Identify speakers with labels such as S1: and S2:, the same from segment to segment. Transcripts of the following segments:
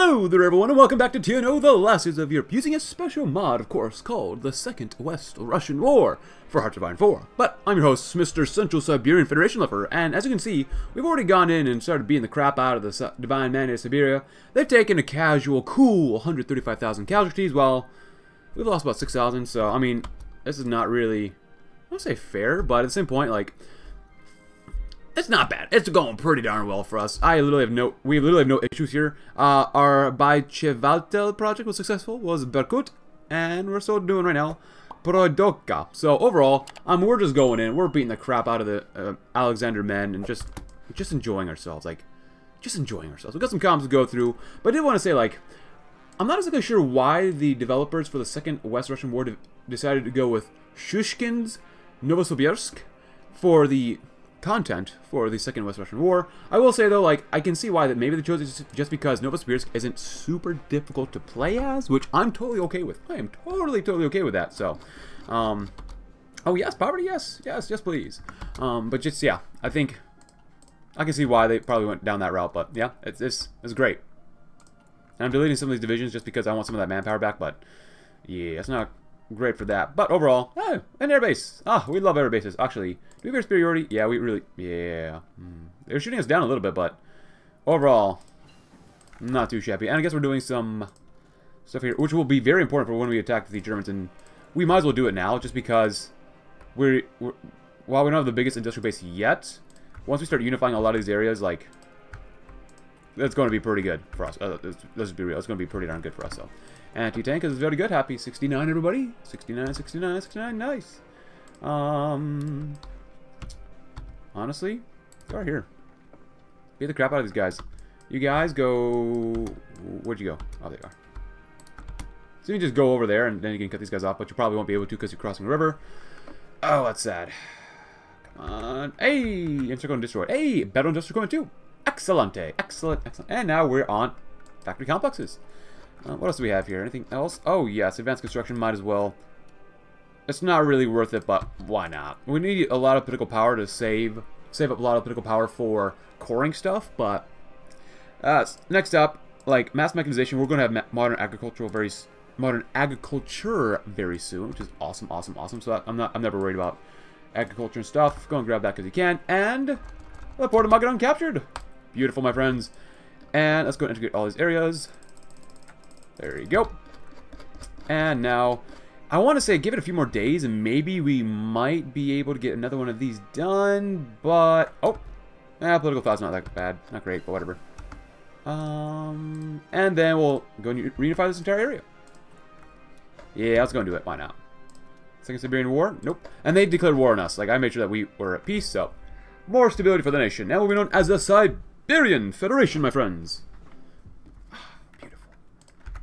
S1: Hello there everyone and welcome back to TNO The Last of Europe using a special mod of course called the Second West Russian War for Hearts of Iron 4. But I'm your host Mr. Central Siberian Federation Lover and as you can see we've already gone in and started beating the crap out of the Divine Man of Siberia. They've taken a casual cool 135,000 casualties while we've lost about 6,000 so I mean this is not really I don't say fair but at the same point like it's not bad. It's going pretty darn well for us. I literally have no, we literally have no issues here. Uh, our Baichevaltel project was successful, was Berkut, and we're still doing right now Prodoka. So overall, um, we're just going in, we're beating the crap out of the uh, Alexander men and just, just enjoying ourselves, like, just enjoying ourselves. We got some comms to go through, but I did want to say, like, I'm not exactly sure why the developers for the second West Russian War de decided to go with Shushkin's Novosibirsk for the content for the Second West Russian War. I will say though, like I can see why that maybe they chose it just because Novosibirsk isn't super difficult to play as, which I'm totally okay with. I am totally totally okay with that. So, um, oh yes, poverty, yes, yes, yes, please. Um, but just yeah, I think I can see why they probably went down that route. But yeah, it's this is great. And I'm deleting some of these divisions just because I want some of that manpower back. But yeah, it's not great for that. But overall, oh, an airbase. Ah, we love air bases. Actually, do we have air superiority? Yeah, we really, yeah. Mm. They're shooting us down a little bit, but overall, not too shabby. And I guess we're doing some stuff here, which will be very important for when we attack the Germans. And we might as well do it now, just because we're, we're while we don't have the biggest industrial base yet, once we start unifying a lot of these areas, like, that's going to be pretty good for us. Uh, let's, let's be real. It's going to be pretty darn good for us, so. Anti-tank is very good. Happy 69, everybody. 69, 69, 69. Nice. Um, honestly, go right here. Beat the crap out of these guys. You guys go... Where'd you go? Oh, there you are. So you just go over there, and then you can cut these guys off, but you probably won't be able to because you're crossing the river. Oh, that's sad. Come on. Hey! Encircle and destroy. Hey! Battle and Destroy 2. Excellente. Excellent, excellent. And now we're on factory complexes. Uh, what else do we have here? Anything else? Oh, yes. Advanced construction might as well. It's not really worth it, but why not? We need a lot of political power to save save up a lot of political power for coring stuff, but uh, next up, like mass mechanization, we're going to have modern agricultural very modern agriculture very soon, which is awesome, awesome, awesome. So I'm not I'm never worried about agriculture and stuff. Go and grab that because you can. And the port of Magadan captured. Beautiful, my friends. And let's go integrate all these areas. There you go. And now, I want to say give it a few more days and maybe we might be able to get another one of these done, but... Oh! Eh, political thought's not that bad. Not great, but whatever. Um, and then we'll go and reunify this entire area. Yeah, let's go and do it. Why not? Second Siberian War? Nope. And they declared war on us. Like, I made sure that we were at peace, so... More stability for the nation. Now we'll be known as the Siberian Federation, my friends.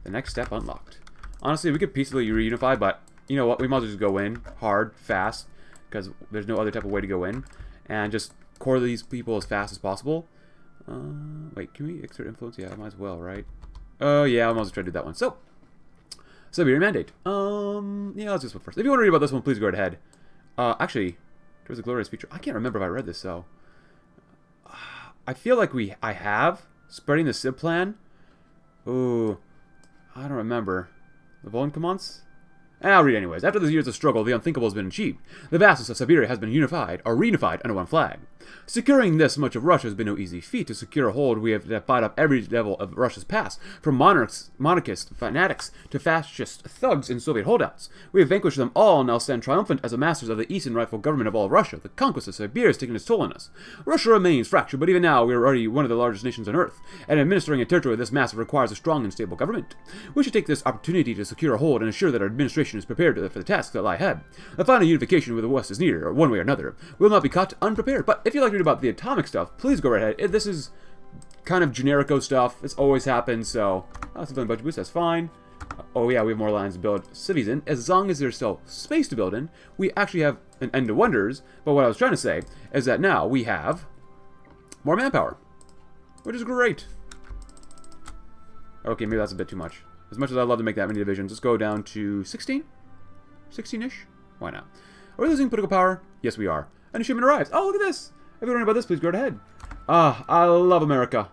S1: The next step unlocked. Honestly, we could peacefully reunify, but you know what? We might as well just go in hard, fast, because there's no other type of way to go in, and just core these people as fast as possible. Uh, wait, can we exert influence? Yeah, I might as well, right? Oh, yeah, I might as well try to do that one. So, Siberian Mandate. Um, yeah, let's this one first. If you want to read about this one, please go right ahead. Uh, actually, there's a glorious feature. I can't remember if I read this, so... I feel like we I have. Spreading the SIB plan. Ooh, I don't remember. The Volkomans? I'll read anyways. After the years of struggle, the unthinkable has been achieved. The vastness of Siberia has been unified, or reunified, under one flag. Securing this much of Russia has been no easy feat. To secure a hold, we have to fight up every level of Russia's past, from monarchs, monarchist fanatics to fascist thugs and Soviet holdouts. We have vanquished them all and now stand triumphant as the masters of the Eastern rightful government of all Russia. The conquest of Siberia has taken its toll on us. Russia remains fractured, but even now we are already one of the largest nations on earth, and administering a territory this massive requires a strong and stable government. We should take this opportunity to secure a hold and ensure that our administration is prepared for the tasks that lie ahead. The final unification with the West is near, one way or another. We will not be caught unprepared, but if you like to read about the atomic stuff, please go right ahead. This is kind of generico stuff. It's always happened, so uh, something budget boost, that's fine. Uh, oh yeah, we have more lines to build cities in. As long as there's still space to build in, we actually have an end to wonders. But what I was trying to say is that now we have more manpower, which is great. Okay, maybe that's a bit too much. As much as I'd love to make that many divisions, let's go down to 16? 16-ish? Why not? Are we losing political power? Yes, we are. And a shipment arrives. Oh, look at this! If you don't know about this, please go ahead. Ah, I love America.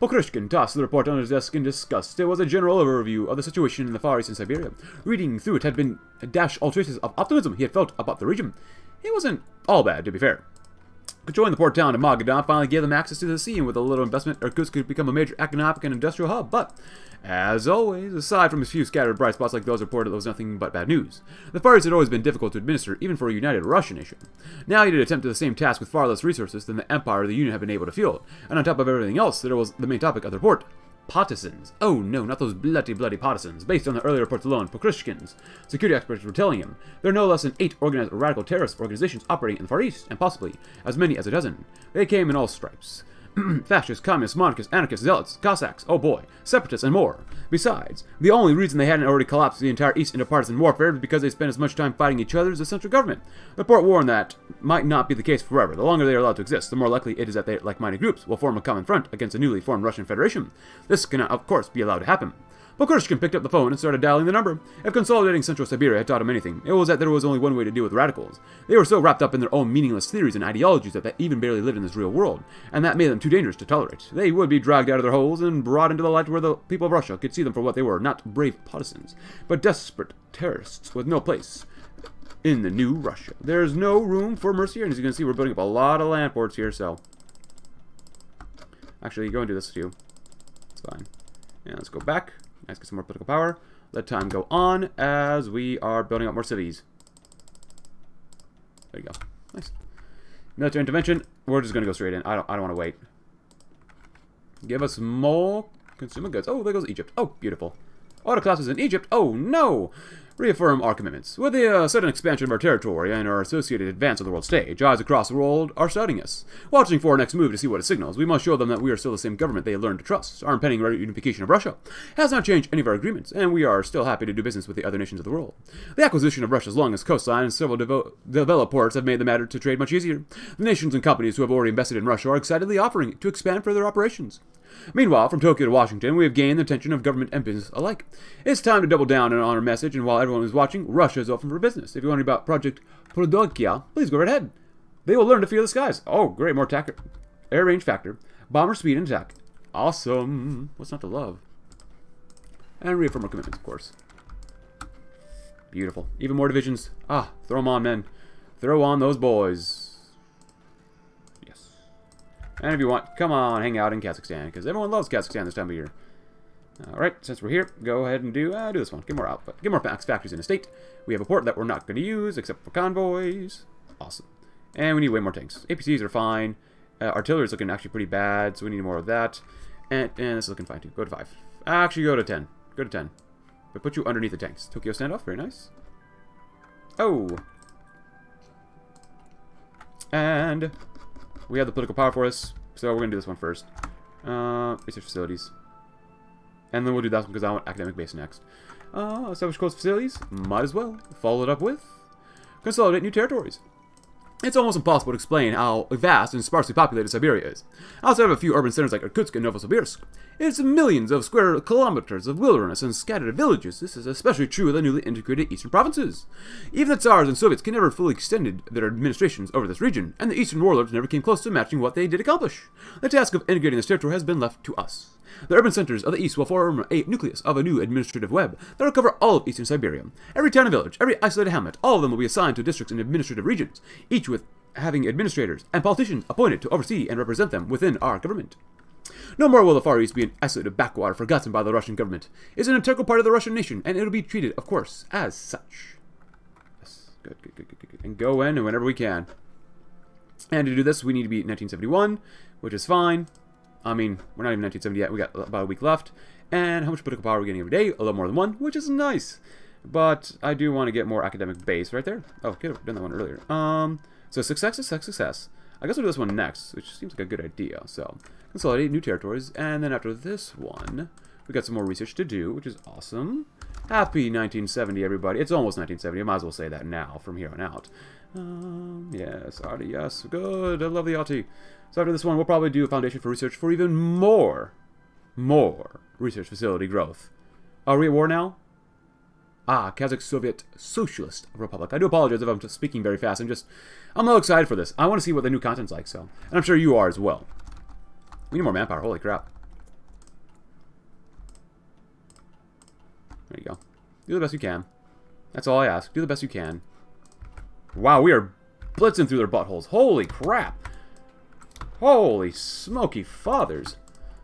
S1: Pokryshkin tossed the report on his desk in disgust. It was a general overview of the situation in the Far East and Siberia. Reading through it had been dashed all traces of optimism he had felt about the region. It wasn't all bad, to be fair. Controlling the port town of Magadan finally gave them access to the sea, and with a little investment, Irkutsk could become a major economic and industrial hub. But, as always, aside from a few scattered bright spots like those reported, there was nothing but bad news. The Far East had always been difficult to administer, even for a united Russian nation. Now he did attempt the same task with far less resources than the Empire or the Union had been able to field. And on top of everything else, there was the main topic of the report, partisans. Oh no, not those bloody, bloody partisans. Based on the earlier reports alone, Pokryshkins, security experts were telling him there are no less than eight organized radical terrorist organizations operating in the Far East, and possibly as many as a dozen. They came in all stripes. fascists, communists, monarchists, anarchists, zealots, Cossacks, oh boy, separatists, and more. Besides, the only reason they hadn't already collapsed the entire East into partisan warfare was because they spent as much time fighting each other as the central government. The report warned that might not be the case forever. The longer they are allowed to exist, the more likely it is that they, like-minded groups, will form a common front against a newly formed Russian Federation. This cannot, of course, be allowed to happen. Pokushkin picked up the phone and started dialing the number. If consolidating Central Siberia had taught him anything, it was that there was only one way to deal with radicals. They were so wrapped up in their own meaningless theories and ideologies that they even barely lived in this real world, and that made them too dangerous to tolerate. They would be dragged out of their holes and brought into the light where the people of Russia could see them for what they were, not brave partisans, but desperate terrorists with no place in the new Russia. There's no room for mercy and as you can see, we're building up a lot of land ports here, so... Actually, you go and do this too. It's fine. And let's go back. Let's get some more political power. Let time go on as we are building up more cities. There you go. Nice. Military intervention. We're just gonna go straight in. I don't. I don't want to wait. Give us more consumer goods. Oh, there goes Egypt. Oh, beautiful. Autoclasses in Egypt. Oh no! Reaffirm our commitments. With the uh, sudden expansion of our territory and our associated advance on the world stage, eyes across the world are studying us, watching for our next move to see what it signals. We must show them that we are still the same government they learned to trust. Our impending reunification of Russia has not changed any of our agreements, and we are still happy to do business with the other nations of the world. The acquisition of Russia's longest coastline and several devo developed ports have made the matter to trade much easier. The nations and companies who have already invested in Russia are excitedly offering to expand further operations. Meanwhile, from Tokyo to Washington, we have gained the attention of government and business alike. It's time to double down on our message, and while everyone is watching, Russia is open for business. If you're wondering about Project Prodokia, please go right ahead. They will learn to fear the skies. Oh, great, more attack, air range factor, bomber speed and attack. Awesome. What's not to love? And reaffirm our commitments, of course. Beautiful. Even more divisions. Ah, throw them on, men. Throw on those boys. And if you want, come on, hang out in Kazakhstan, because everyone loves Kazakhstan this time of year. Alright, since we're here, go ahead and do uh, do this one. Get more output. Get more factories in the state. We have a port that we're not going to use, except for convoys. Awesome. And we need way more tanks. APCs are fine. Uh, artillery is looking actually pretty bad, so we need more of that. And, and this is looking fine too. Go to 5. Actually, go to 10. Go to 10. But put you underneath the tanks. Tokyo standoff, very nice. Oh! And we have the political power for us, so we're going to do this one first. Uh, research facilities. And then we'll do that one because I want academic base next. Uh, establish close facilities. Might as well. Follow it up with consolidate new territories. It's almost impossible to explain how vast and sparsely populated Siberia is. Outside of a few urban centers like Irkutsk and Novosibirsk, it's millions of square kilometers of wilderness and scattered villages. This is especially true of the newly integrated eastern provinces. Even the Tsars and Soviets can never fully extended their administrations over this region, and the eastern warlords never came close to matching what they did accomplish. The task of integrating this territory has been left to us. The urban centers of the east will form a nucleus of a new administrative web that will cover all of eastern Siberia. Every town and village, every isolated hamlet, all of them will be assigned to districts and administrative regions, each with having administrators and politicians appointed to oversee and represent them within our government. No more will the Far East be an isolated backwater forgotten by the Russian government. It's an integral part of the Russian nation, and it'll be treated, of course, as such. Yes, good, good, good, good, good. And go in whenever we can. And to do this, we need to be 1971, which is fine. I mean, we're not even 1970 yet. We got about a week left. And how much political power are we getting every day? A little more than one, which is nice. But I do want to get more academic base right there. Oh, could have done that one earlier. Um, so success, success, success. I guess we'll do this one next, which seems like a good idea. So, consolidate new territories, and then after this one, we got some more research to do, which is awesome. Happy 1970, everybody. It's almost 1970. I might as well say that now, from here on out. Um, yes, Artie, yes. Good. I love the Artie. So after this one, we'll probably do a foundation for research for even more, more research facility growth. Are we at war now? Ah, Kazakh Soviet Socialist Republic. I do apologize if I'm just speaking very fast. I'm just, I'm a little excited for this. I want to see what the new content's like, so. And I'm sure you are as well. We need more manpower. Holy crap. There you go. Do the best you can. That's all I ask. Do the best you can. Wow, we are blitzing through their buttholes. Holy crap. Holy smoky fathers.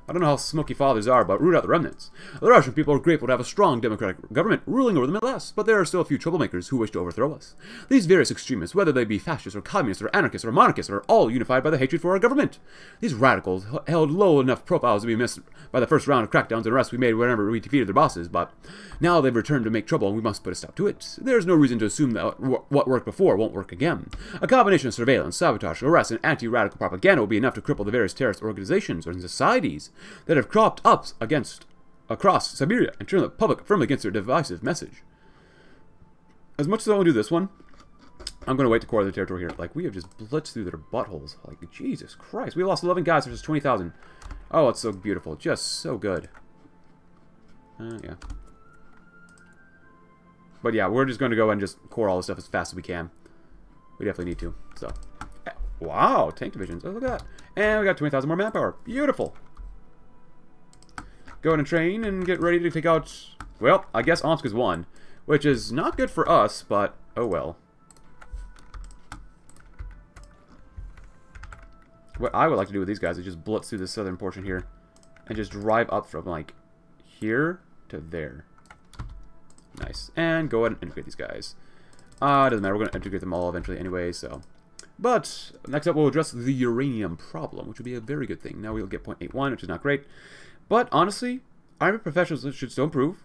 S1: I don't know how smoky fathers are, but root out the remnants. The Russian people are grateful to have a strong democratic government ruling over the Middle West, but there are still a few troublemakers who wish to overthrow us. These various extremists, whether they be fascists or communists or anarchists or monarchists, are all unified by the hatred for our government. These radicals held low enough profiles to be missed by the first round of crackdowns and arrests we made whenever we defeated their bosses, but now they've returned to make trouble and we must put a stop to it. There's no reason to assume that what worked before won't work again. A combination of surveillance, sabotage, arrests, and anti-radical propaganda will be enough to cripple the various terrorist organizations or societies that have cropped up against across Siberia and turn the public firmly against their divisive message. As much as I want to do this one, I'm going to wait to core the territory here. Like, we have just blitzed through their buttholes. Like, Jesus Christ. We lost 11 guys versus 20,000. Oh, it's so beautiful. Just so good. Uh, yeah. But yeah, we're just going to go and just core all this stuff as fast as we can. We definitely need to. So, eh, wow, tank divisions. Oh, look at that. And we got 20,000 more manpower. Beautiful go and train and get ready to take out, well, I guess Omsk is one, which is not good for us, but oh well. What I would like to do with these guys is just blitz through the southern portion here and just drive up from, like, here to there. Nice. And go ahead and integrate these guys. Uh, doesn't matter. We're going to integrate them all eventually anyway, so... But, next up we'll address the uranium problem, which would be a very good thing. Now we'll get 0.81, which is not great. But honestly, Army professionals should still improve.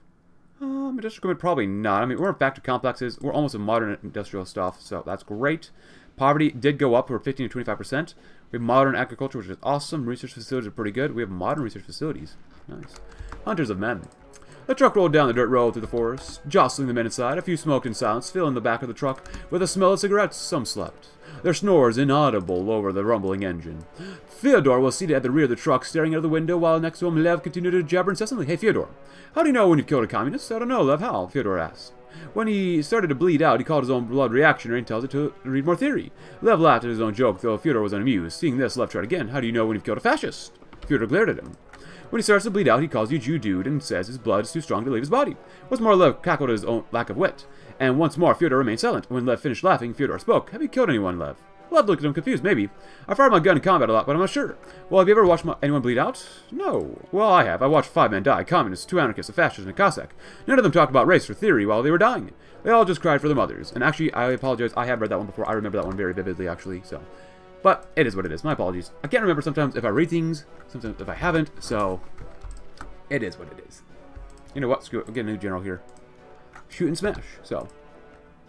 S1: Um, industrial equipment, probably not. I mean, we're in factory complexes. We're almost a modern industrial stuff, so that's great. Poverty did go up. We're 15 to 25%. We have modern agriculture, which is awesome. Research facilities are pretty good. We have modern research facilities. Nice. Hunters of men. The truck rolled down the dirt road through the forest, jostling the men inside. A few smoked in silence, filling the back of the truck with the smell of cigarettes. Some slept their snores inaudible over the rumbling engine. Fyodor was seated at the rear of the truck, staring out of the window, while next to him Lev continued to jabber incessantly. Hey, Fyodor, how do you know when you've killed a communist? I don't know, Lev, how? Fyodor asked. When he started to bleed out, he called his own blood reactionary and tells it to read more theory. Lev laughed at his own joke, though Fyodor was unamused. Seeing this, Lev tried again. How do you know when you've killed a fascist? Fyodor glared at him. When he starts to bleed out, he calls you Jew dude and says his blood is too strong to leave his body. What's more, Lev cackled at his own lack of wit. And once more, Fyodor remained silent. When Lev finished laughing, Fyodor spoke. Have you killed anyone, Lev? Lev looked at him confused, maybe. I fired my gun in combat a lot, but I'm not sure. Well, have you ever watched my, anyone bleed out? No. Well, I have. I watched five men die, communists, two anarchists, a fascist, and a Cossack. None of them talked about race or theory while they were dying. They all just cried for their mothers. And actually, I apologize, I have read that one before. I remember that one very vividly, actually, so... But it is what it is. My apologies. I can't remember sometimes if I read things, sometimes if I haven't, so... It is what it is. You know what? Screw it. We'll get a new general here. Shoot and smash. So...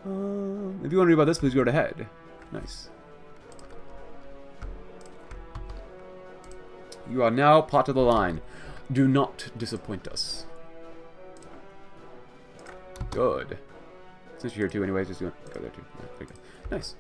S1: Uh, if you want to read about this, please go ahead. Nice. You are now part of the line. Do not disappoint us. Good. Since you're here too anyways, just go there too. There Nice.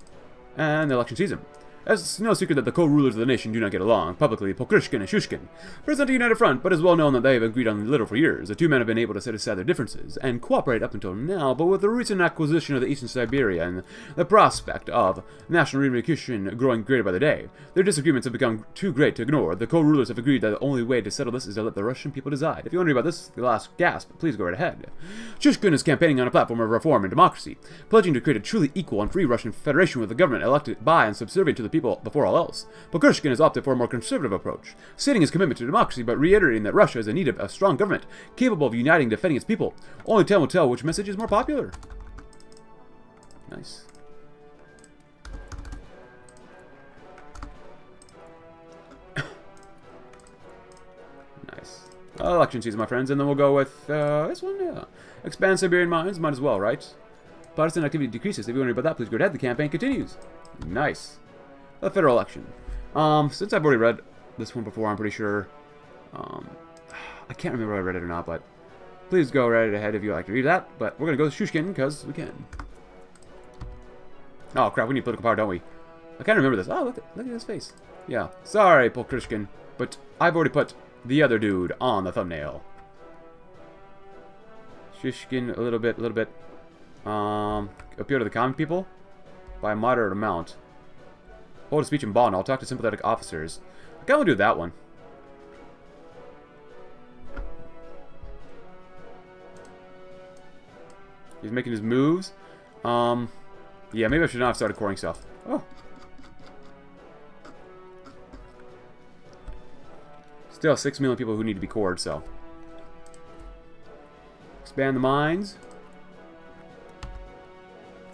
S1: And the election season. It's no secret that the co-rulers of the nation do not get along, publicly Pokryshkin and Shushkin. Present a united front, but it is well known that they have agreed on little for years. The two men have been able to set aside their differences, and cooperate up until now, but with the recent acquisition of the eastern Siberia and the prospect of national reunification growing greater by the day, their disagreements have become too great to ignore. The co-rulers have agreed that the only way to settle this is to let the Russian people decide. If you want to read about this, the last gasp, please go right ahead. Shushkin is campaigning on a platform of reform and democracy, pledging to create a truly equal and free Russian Federation with a government elected by and subservient to the people before all else. Pokushkin has opted for a more conservative approach, stating his commitment to democracy but reiterating that Russia is in need of a strong government capable of uniting and defending its people. Only time will tell which message is more popular. Nice. nice. Election season, my friends, and then we'll go with uh, this one, yeah. Expand Siberian mines, might as well, right? Partisan activity decreases. If you want to read about that, please go ahead. The campaign continues. Nice a federal election. Um, since I've already read this one before, I'm pretty sure. Um, I can't remember if I read it or not, but please go right ahead if you like to read that. But we're going to go to Shushkin because we can. Oh, crap, we need political power, don't we? I can't remember this. Oh, look at, look at his face. Yeah, sorry, Polkrishkin, but I've already put the other dude on the thumbnail. Shushkin, a little bit, a little bit. Um, appeal to the common people by a moderate amount. Hold a speech in Bonn. I'll talk to sympathetic officers. I kind of do that one. He's making his moves. Um, yeah, maybe I should not have started coring stuff. Oh. Still 6 million people who need to be cored, so. Expand the mines.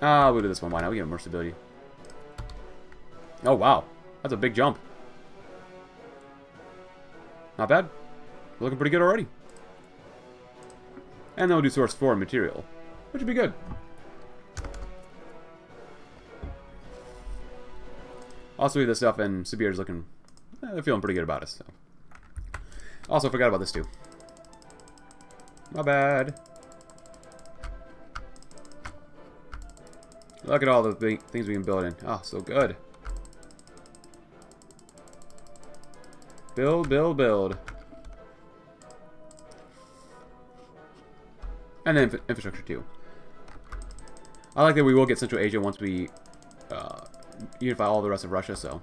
S1: Ah, we'll do this one. Why not? We get more stability. Oh, wow. That's a big jump. Not bad. Looking pretty good already. And then we'll do source 4 material. Which would be good. Also, this stuff and Sibir's looking... Eh, they're feeling pretty good about us, so. Also, forgot about this too. My bad. Look at all the things we can build in. Oh, so good. Build, build, build. And then infrastructure too. I like that we will get Central Asia once we uh, unify all the rest of Russia, so.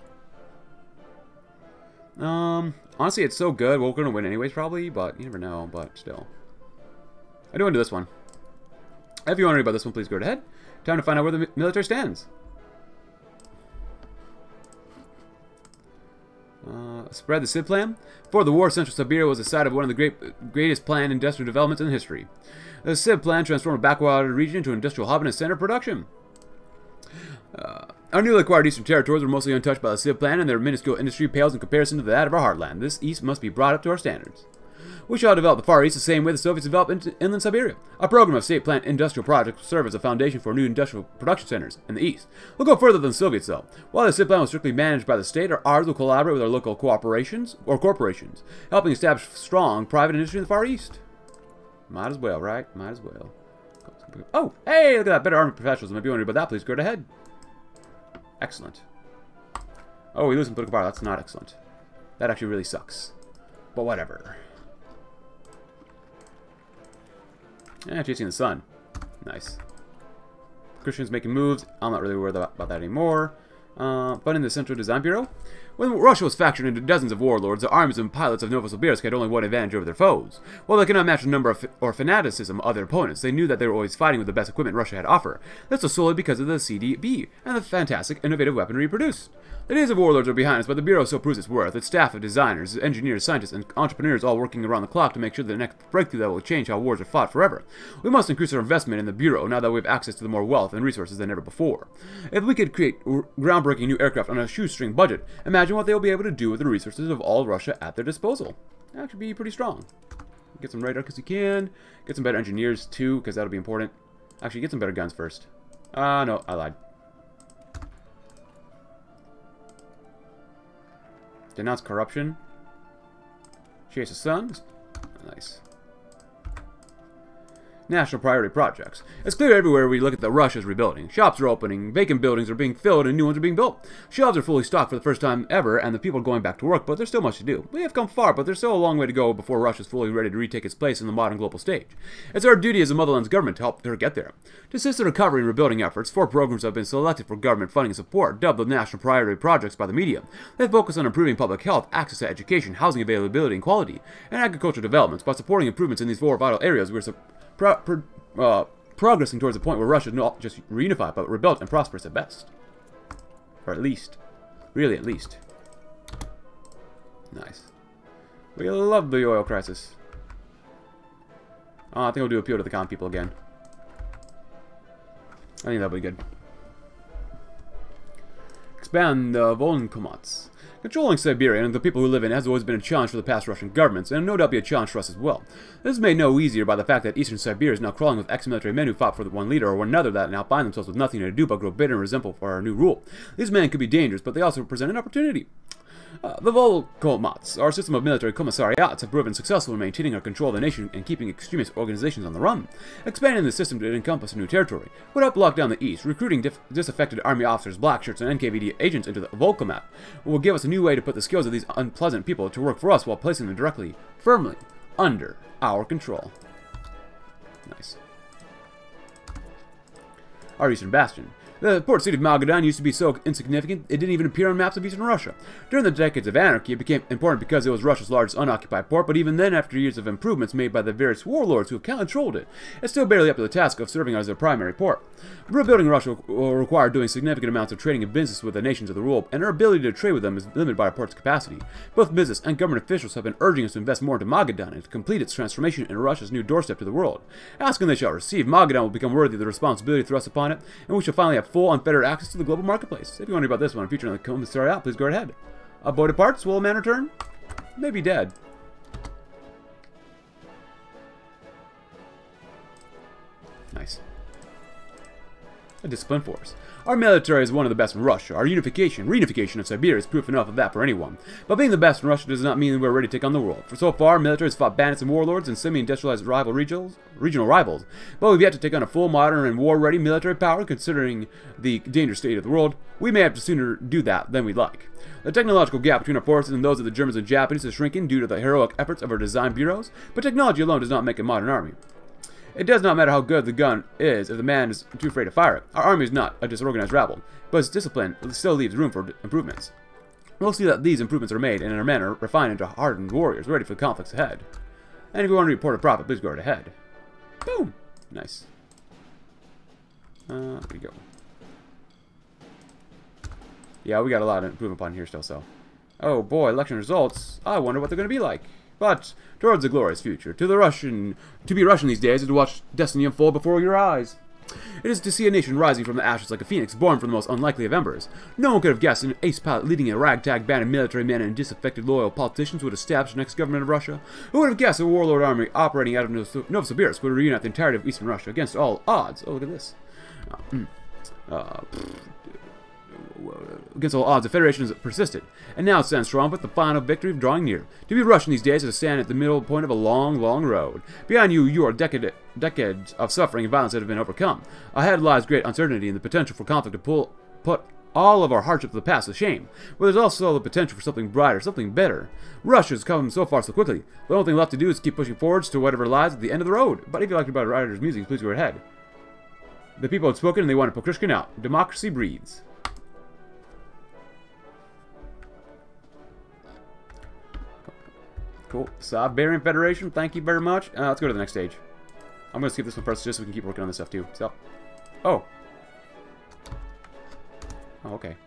S1: Um, honestly, it's so good. We're going to win anyways, probably, but you never know, but still. I do want to do this one. If you want to read about this one, please go ahead. Time to find out where the military stands. Spread the SIB plan. Before the war, Central Siberia was the site of one of the great, greatest planned industrial developments in history. The SIB plan transformed a backwater region into an industrial hub and a center of production. Uh, our newly acquired eastern territories were mostly untouched by the SIB plan, and their minuscule industry pales in comparison to that of our heartland. This east must be brought up to our standards. We shall develop the Far East the same way the Soviets developed inland Siberia. A program of state-planned industrial projects will serve as a foundation for new industrial production centers in the East. We'll go further than the Soviets, though. While the SIB plan was strictly managed by the state, ours will collaborate with our local cooperations or corporations, helping establish strong private industry in the Far East. Might as well, right? Might as well. Oh, hey, look at that. Better army professionals. You want to read about that, please go ahead. Excellent. Oh, we lose some political power. That's not excellent. That actually really sucks. But whatever. Yeah, chasing the sun. Nice. Christians making moves. I'm not really worried about that anymore. Uh, but in the Central Design Bureau, when Russia was factored into dozens of warlords, the armies and pilots of Novosibirsk had only one advantage over their foes. While they could not match the number of or fanaticism of their opponents, they knew that they were always fighting with the best equipment Russia had to offer. This was solely because of the CDB and the fantastic, innovative weaponry produced. The days of warlords are behind us, but the Bureau still proves its worth. Its staff of designers, engineers, scientists, and entrepreneurs all working around the clock to make sure that the next breakthrough that will change how wars are fought forever. We must increase our investment in the Bureau now that we have access to the more wealth and resources than ever before. If we could create groundbreaking new aircraft on a shoestring budget, imagine what they will be able to do with the resources of all Russia at their disposal. That should be pretty strong. Get some radar because you can. Get some better engineers too, because that'll be important. Actually, get some better guns first. Ah, uh, no, I lied. Denounce corruption. Chase the sun. Nice. National priority projects. It's clear everywhere we look at that Russia's rebuilding. Shops are opening, vacant buildings are being filled, and new ones are being built. Shelves are fully stocked for the first time ever, and the people are going back to work, but there's still much to do. We have come far, but there's still a long way to go before Russia's fully ready to retake its place in the modern global stage. It's our duty as a motherland's government to help her get there. To assist the recovery and rebuilding efforts, four programs have been selected for government funding and support, dubbed the National Priority Projects by the media. They focus on improving public health, access to education, housing availability and quality, and agricultural developments. By supporting improvements in these four vital areas, we're pro uh, progressing towards a point where Russia is not just reunified, but rebuilt and prosperous at best. Or at least. Really, at least. Nice. We love the oil crisis. Oh, I think we'll do appeal to the common people again. I think that'll be good. Expand the uh, Volkomats. Controlling Siberia and the people who live in it has always been a challenge for the past Russian governments, and no doubt be a challenge for us as well. This is made no easier by the fact that eastern Siberia is now crawling with ex-military men who fought for one leader or one another that now find themselves with nothing to do but grow bitter and resentful for our new rule. These men could be dangerous, but they also present an opportunity. Uh, the Volkomats, our system of military commissariats, have proven successful in maintaining our control of the nation and keeping extremist organizations on the run. Expanding the system to encompass new territory would help lock down the east, recruiting disaffected army officers, black shirts, and NKVD agents into the Volkomat will give us a new way to put the skills of these unpleasant people to work for us while placing them directly, firmly, under our control. Nice. Our eastern bastion. The port city of Magadan used to be so insignificant it didn't even appear on maps of eastern Russia. During the decades of anarchy, it became important because it was Russia's largest unoccupied port, but even then, after years of improvements made by the various warlords who have controlled it, it's still barely up to the task of serving as their primary port. Rebuilding Russia will uh, require doing significant amounts of trading and business with the nations of the world, and our ability to trade with them is limited by our port's capacity. Both business and government officials have been urging us to invest more into Magadan and to complete its transformation into Russia's new doorstep to the world. Asking they shall receive, Magadan will become worthy of the responsibility thrust upon it, and we shall finally have full, unfettered access to the global marketplace. If you want to read about this one, featuring the commissary out, please go ahead. A boy departs, will a man return? Maybe dead. Nice. A disciplined force. Our military is one of the best in Russia. Our unification, reunification of Siberia is proof enough of that for anyone. But being the best in Russia does not mean we're ready to take on the world. For so far, our military has fought bandits and warlords and semi-industrialized rival regional rivals. But we've yet to take on a full, modern, and war-ready military power considering the dangerous state of the world. We may have to sooner do that than we'd like. The technological gap between our forces and those of the Germans and Japanese is shrinking due to the heroic efforts of our design bureaus, but technology alone does not make a modern army. It does not matter how good the gun is if the man is too afraid to fire it. Our army is not a disorganized rabble, but its discipline still leaves room for improvements. We'll see that these improvements are made and our men are refined into hardened warriors ready for the conflicts ahead. And if you want to report a profit, please go right ahead. Boom! Nice. Uh, you go. Yeah, we got a lot of improvement upon here still, so. Oh boy, election results. I wonder what they're going to be like. But towards a glorious future. To the Russian, to be Russian these days is to watch destiny unfold before your eyes. It is to see a nation rising from the ashes like a phoenix, born from the most unlikely of embers. No one could have guessed an ace pilot leading a ragtag band of military men and disaffected loyal politicians would establish the next government of Russia. Who would have guessed a warlord army operating out of Novosibirsk would reunite the entirety of eastern Russia against all odds? Oh, look at this. Uh, uh, Uh, against all odds, the Federation has persisted, and now stands strong with the final victory of drawing near. To be Russian these days is to stand at the middle point of a long, long road. Behind you, you are decade, decades of suffering and violence that have been overcome. Ahead lies great uncertainty and the potential for conflict to pull, put all of our hardships of the past to shame, but there's also the potential for something brighter, something better. Russia has come so far so quickly. The only thing left to do is keep pushing forwards to whatever lies at the end of the road. But if you like about writer's music, please go ahead. The people had spoken and they wanted Pokryshkin out. Democracy breathes. Cool. Siberian Federation, thank you very much. Uh, let's go to the next stage. I'm going to skip this one first just so we can keep working on this stuff too. So, oh. Oh, okay.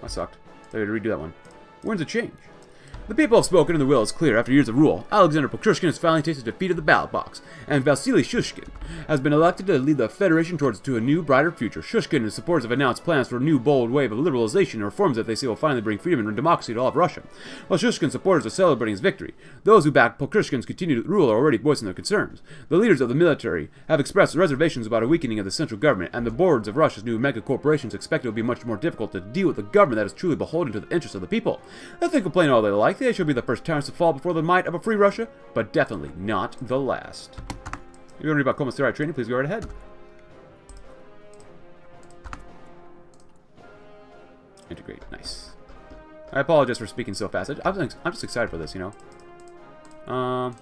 S1: That sucked. I had to redo that one. When's the change? The people have spoken and the will is clear. After years of rule, Alexander Pokryshkin has finally tasted defeat at the ballot box, and Vasily Shushkin has been elected to lead the Federation towards to a new, brighter future. Shushkin and his supporters have announced plans for a new, bold wave of liberalization and reforms that they say will finally bring freedom and democracy to all of Russia. While Shushkin's supporters are celebrating his victory, those who back Pokryshkin's continued rule are already voicing their concerns. The leaders of the military have expressed reservations about a weakening of the central government, and the boards of Russia's new mega corporations expect it will be much more difficult to deal with a government that is truly beholden to the interests of the people. Let them complain all they like, they should be the first tyrants to fall before the might of a free Russia, but definitely not the last. If you want to read about commissary training, please go right ahead. Integrate, nice. I apologize for speaking so fast. I, am I'm just excited for this, you know. Um,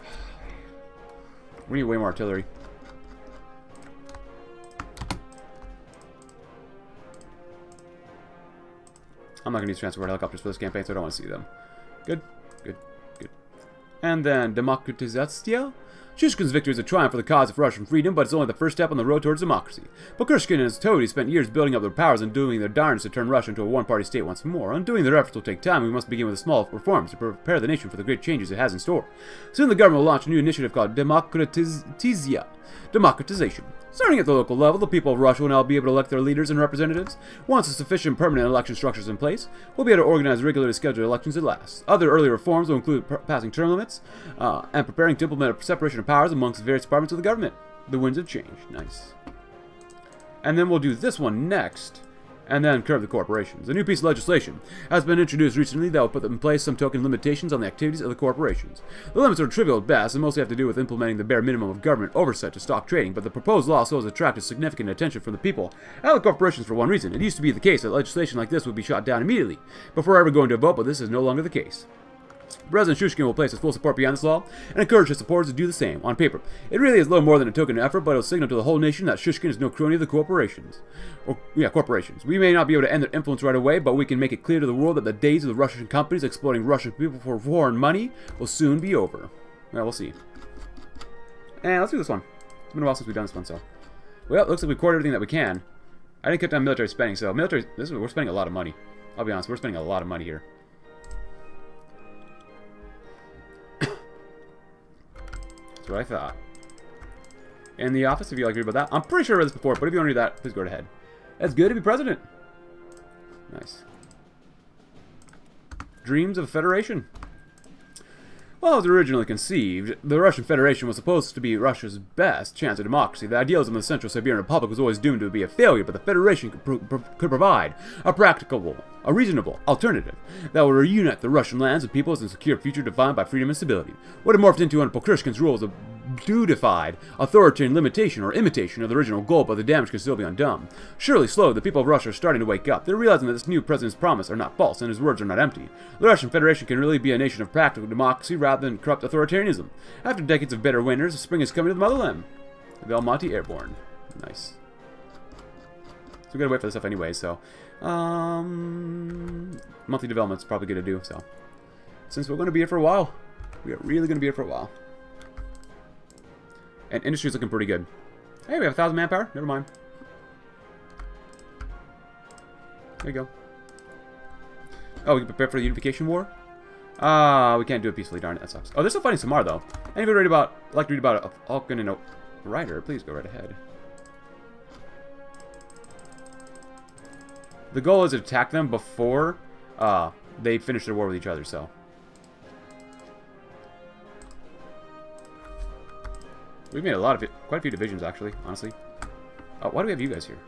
S1: we need way more artillery. I'm not going to use transport helicopters for this campaign, so I don't want to see them. Good, good, good. And then, Demokratizatsiya? Shushkin's victory is a triumph for the cause of Russian freedom, but it's only the first step on the road towards democracy. But Pokryshkin and his toadies spent years building up their powers and doing their darnest to turn Russia into a one-party state once more. Undoing their efforts will take time, we must begin with small reforms to prepare the nation for the great changes it has in store. Soon the government will launch a new initiative called Demokratizia, democratization. Starting at the local level, the people of Russia will now be able to elect their leaders and representatives. Once a sufficient permanent election structure is in place, we'll be able to organize regularly scheduled elections at last. Other early reforms will include passing term limits uh, and preparing to implement a separation of powers amongst the various departments of the government. The winds have changed. Nice. And then we'll do this one next and then curb the corporations. A new piece of legislation has been introduced recently that will put in place some token limitations on the activities of the corporations. The limits are trivial at best and mostly have to do with implementing the bare minimum of government oversight to stock trading, but the proposed law also has attracted significant attention from the people and the corporations for one reason. It used to be the case that legislation like this would be shot down immediately before ever going to a vote, but this is no longer the case. President Shushkin will place his full support behind this law and encourage his supporters to do the same. On paper, it really is little more than a token effort, but it'll signal to the whole nation that Shushkin is no crony of the corporations. Or, yeah, corporations. We may not be able to end their influence right away, but we can make it clear to the world that the days of the Russian companies exploiting Russian people for foreign money will soon be over. Well, we'll see. And let's do this one. It's been a while since we've done this one, so. Well, it looks like we've cored everything that we can. I didn't cut down military spending, so military, this is, we're spending a lot of money. I'll be honest, we're spending a lot of money here. That's what I thought. In the office, if you like to read about that. I'm pretty sure I read this before, but if you want to read that, please go ahead. It's good to be president. Nice. Dreams of a federation. Well, it was originally conceived, the Russian Federation was supposed to be Russia's best chance at democracy. The idealism of the Central Siberian Republic was always doomed to be a failure, but the Federation could, pro could provide a practicable, a reasonable alternative that would reunite the Russian lands and peoples and secure a future defined by freedom and stability. What it morphed into under Pokryshkin's rule was a dutified, authoritarian limitation or imitation of the original goal, but the damage can still be undone. Surely, slowly, the people of Russia are starting to wake up. They're realizing that this new president's promises are not false and his words are not empty. The Russian Federation can really be a nation of practical democracy rather than corrupt authoritarianism. After decades of bitter winters, spring is coming to the motherland. The Almaty Airborne. Nice. So we gotta wait for this stuff anyway, so... Um, monthly development's probably good to do, so... Since we're gonna be here for a while, we are really gonna be here for a while. And industry's looking pretty good. Hey, we have a thousand manpower. Never mind. There you go. Oh, we can prepare for the unification war? Ah, uh, we can't do it peacefully, darn it. That sucks. Oh, they're still fighting Samar, though. Anybody read about, like to read about a Falcon and a Rider, please go right ahead. The goal is to attack them before uh, they finish their war with each other, so. We've made a lot of it, quite a few divisions, actually, honestly. Oh, why do we have you guys here?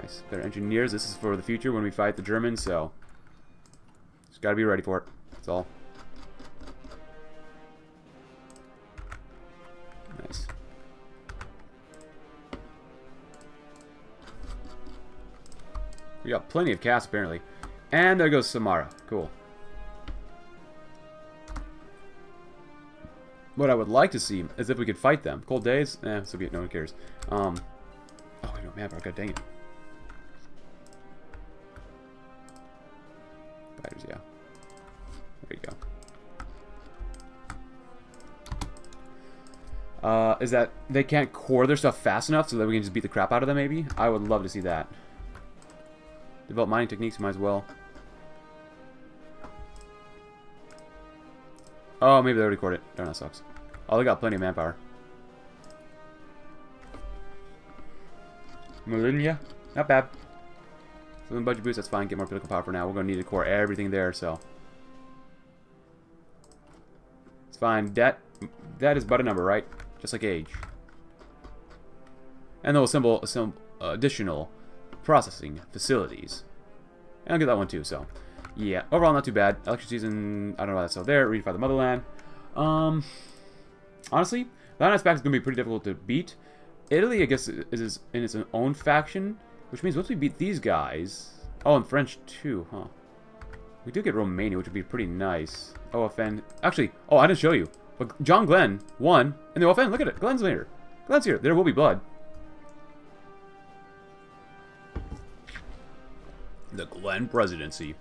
S1: Nice. Better engineers. This is for the future when we fight the Germans, so... Just gotta be ready for it. That's all. We got plenty of cast, apparently. And there goes Samara. Cool. What I would like to see is if we could fight them. Cold days? Eh, Soviet, no one cares. Um, oh, I don't have God dang it. Yeah. There you go. Uh, is that they can't core their stuff fast enough so that we can just beat the crap out of them, maybe? I would love to see that. Develop mining techniques, might as well. Oh, maybe they already cored it. Darn, that sucks. Oh, they got plenty of manpower. Malinia? Not bad. So budget boost, that's fine. Get more political power for now. We're going to need to core everything there, so. It's fine. Debt, debt is but a number, right? Just like age. And they'll assemble, assemble uh, additional processing facilities. And I'll get that one too, so. Yeah, overall not too bad. Election season, I don't know why that's still there. Reunify the motherland. Um, honestly, Alliance Pact is going to be pretty difficult to beat. Italy, I guess, is in its own faction, which means once we beat these guys... Oh, and French too, huh? We do get Romania, which would be pretty nice. OFN. Actually, oh, I didn't show you. But John Glenn won in the OFN. Look at it. Glenn's here. Glenn's here. There will be blood. The Glenn presidency.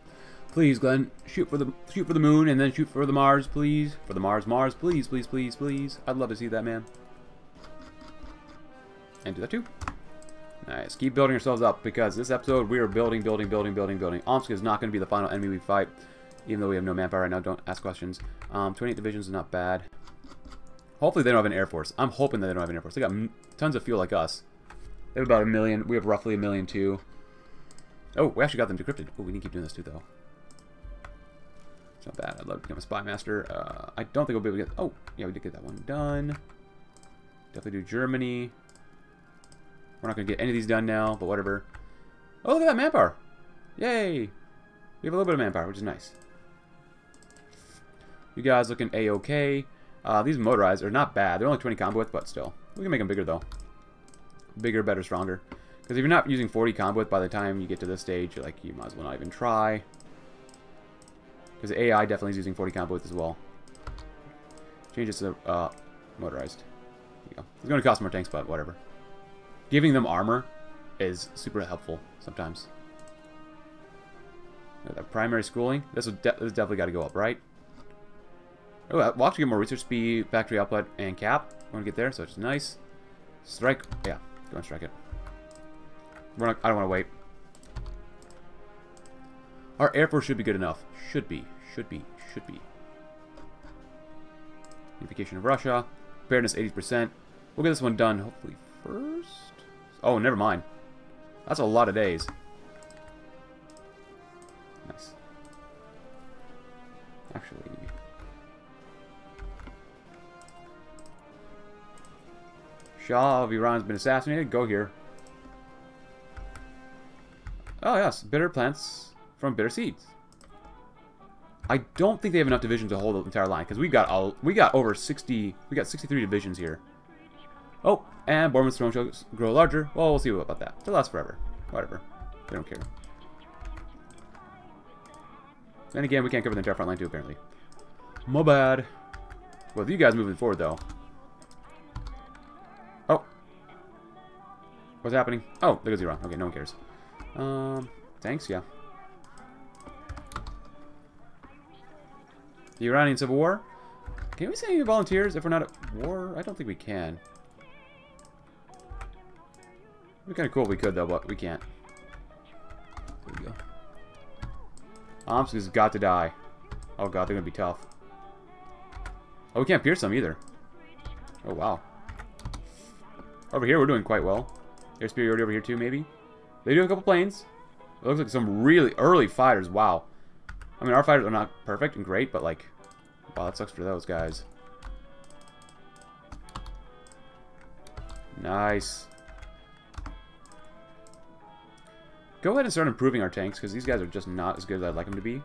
S1: Please, Glenn, shoot for the shoot for the moon and then shoot for the Mars, please. For the Mars, Mars, please, please, please, please. I'd love to see that, man. And do that too. Nice. Keep building yourselves up because this episode we are building, building, building, building, building. Omsk is not going to be the final enemy we fight, even though we have no manpower right now. Don't ask questions. Um, 28 divisions is not bad. Hopefully they don't have an air force. I'm hoping that they don't have an air force. They got tons of fuel like us. They have about a million. We have roughly a million too. Oh, we actually got them decrypted. Oh, we need to keep doing this too, though It's not bad. I'd love to become a spy master. Uh, I don't think we'll be able to get... Oh, yeah, we did get that one done. Definitely do Germany. We're not going to get any of these done now, but whatever. Oh, look at that manpower. Yay. We have a little bit of manpower, which is nice. You guys looking A-okay. Uh, these motorized are not bad. They're only 20 combo width, but still. We can make them bigger, though. Bigger, better, stronger. Because if you're not using 40 combo by the time you get to this stage, like, you might as well not even try. Because AI definitely is using 40 combo as well. Change this to uh, motorized. Go. It's going to cost more tanks, but whatever. Giving them armor is super helpful sometimes. The primary schooling. This, de definitely got to go up, right? Oh, uh, we'll actually get more research speed, factory output, and cap. Want to get there, so it's nice. Strike. Yeah, go and strike it. Not, I don't want to wait. Our Air Force should be good enough. Should be. Should be. Should be. Unification of Russia. Preparedness 80%. We'll get this one done hopefully first. Oh, never mind. That's a lot of days. Nice. Actually... Shah of Iran has been assassinated. Go here. Oh, yes. Bitter plants from bitter seeds. I don't think they have enough divisions to hold the entire line because we got all we got over 60 we got 63 divisions here. Oh, and Bormann's throne shall grow larger. Well, we'll see about that. It lasts forever. Whatever. They don't care. Then again, we can't cover the entire front line too, apparently. My bad. Well, you guys moving forward, though. Oh. What's happening? Oh, there goes zero. Okay, no one cares. Um, thanks, yeah. The Iranian Civil War. Can we send any volunteers if we're not at war? I don't think we can. It'd be kind of cool if we could, though, but we can't. There we go. Omsk has got to die. Oh god, they're going to be tough. Oh, we can't pierce them either. Oh, wow. Over here, we're doing quite well. Air superiority over here, too, maybe? They do a couple planes. It looks like some really early fighters. Wow. I mean, our fighters are not perfect and great, but like, wow, that sucks for those guys. Nice. Go ahead and start improving our tanks, because these guys are just not as good as I'd like them to be.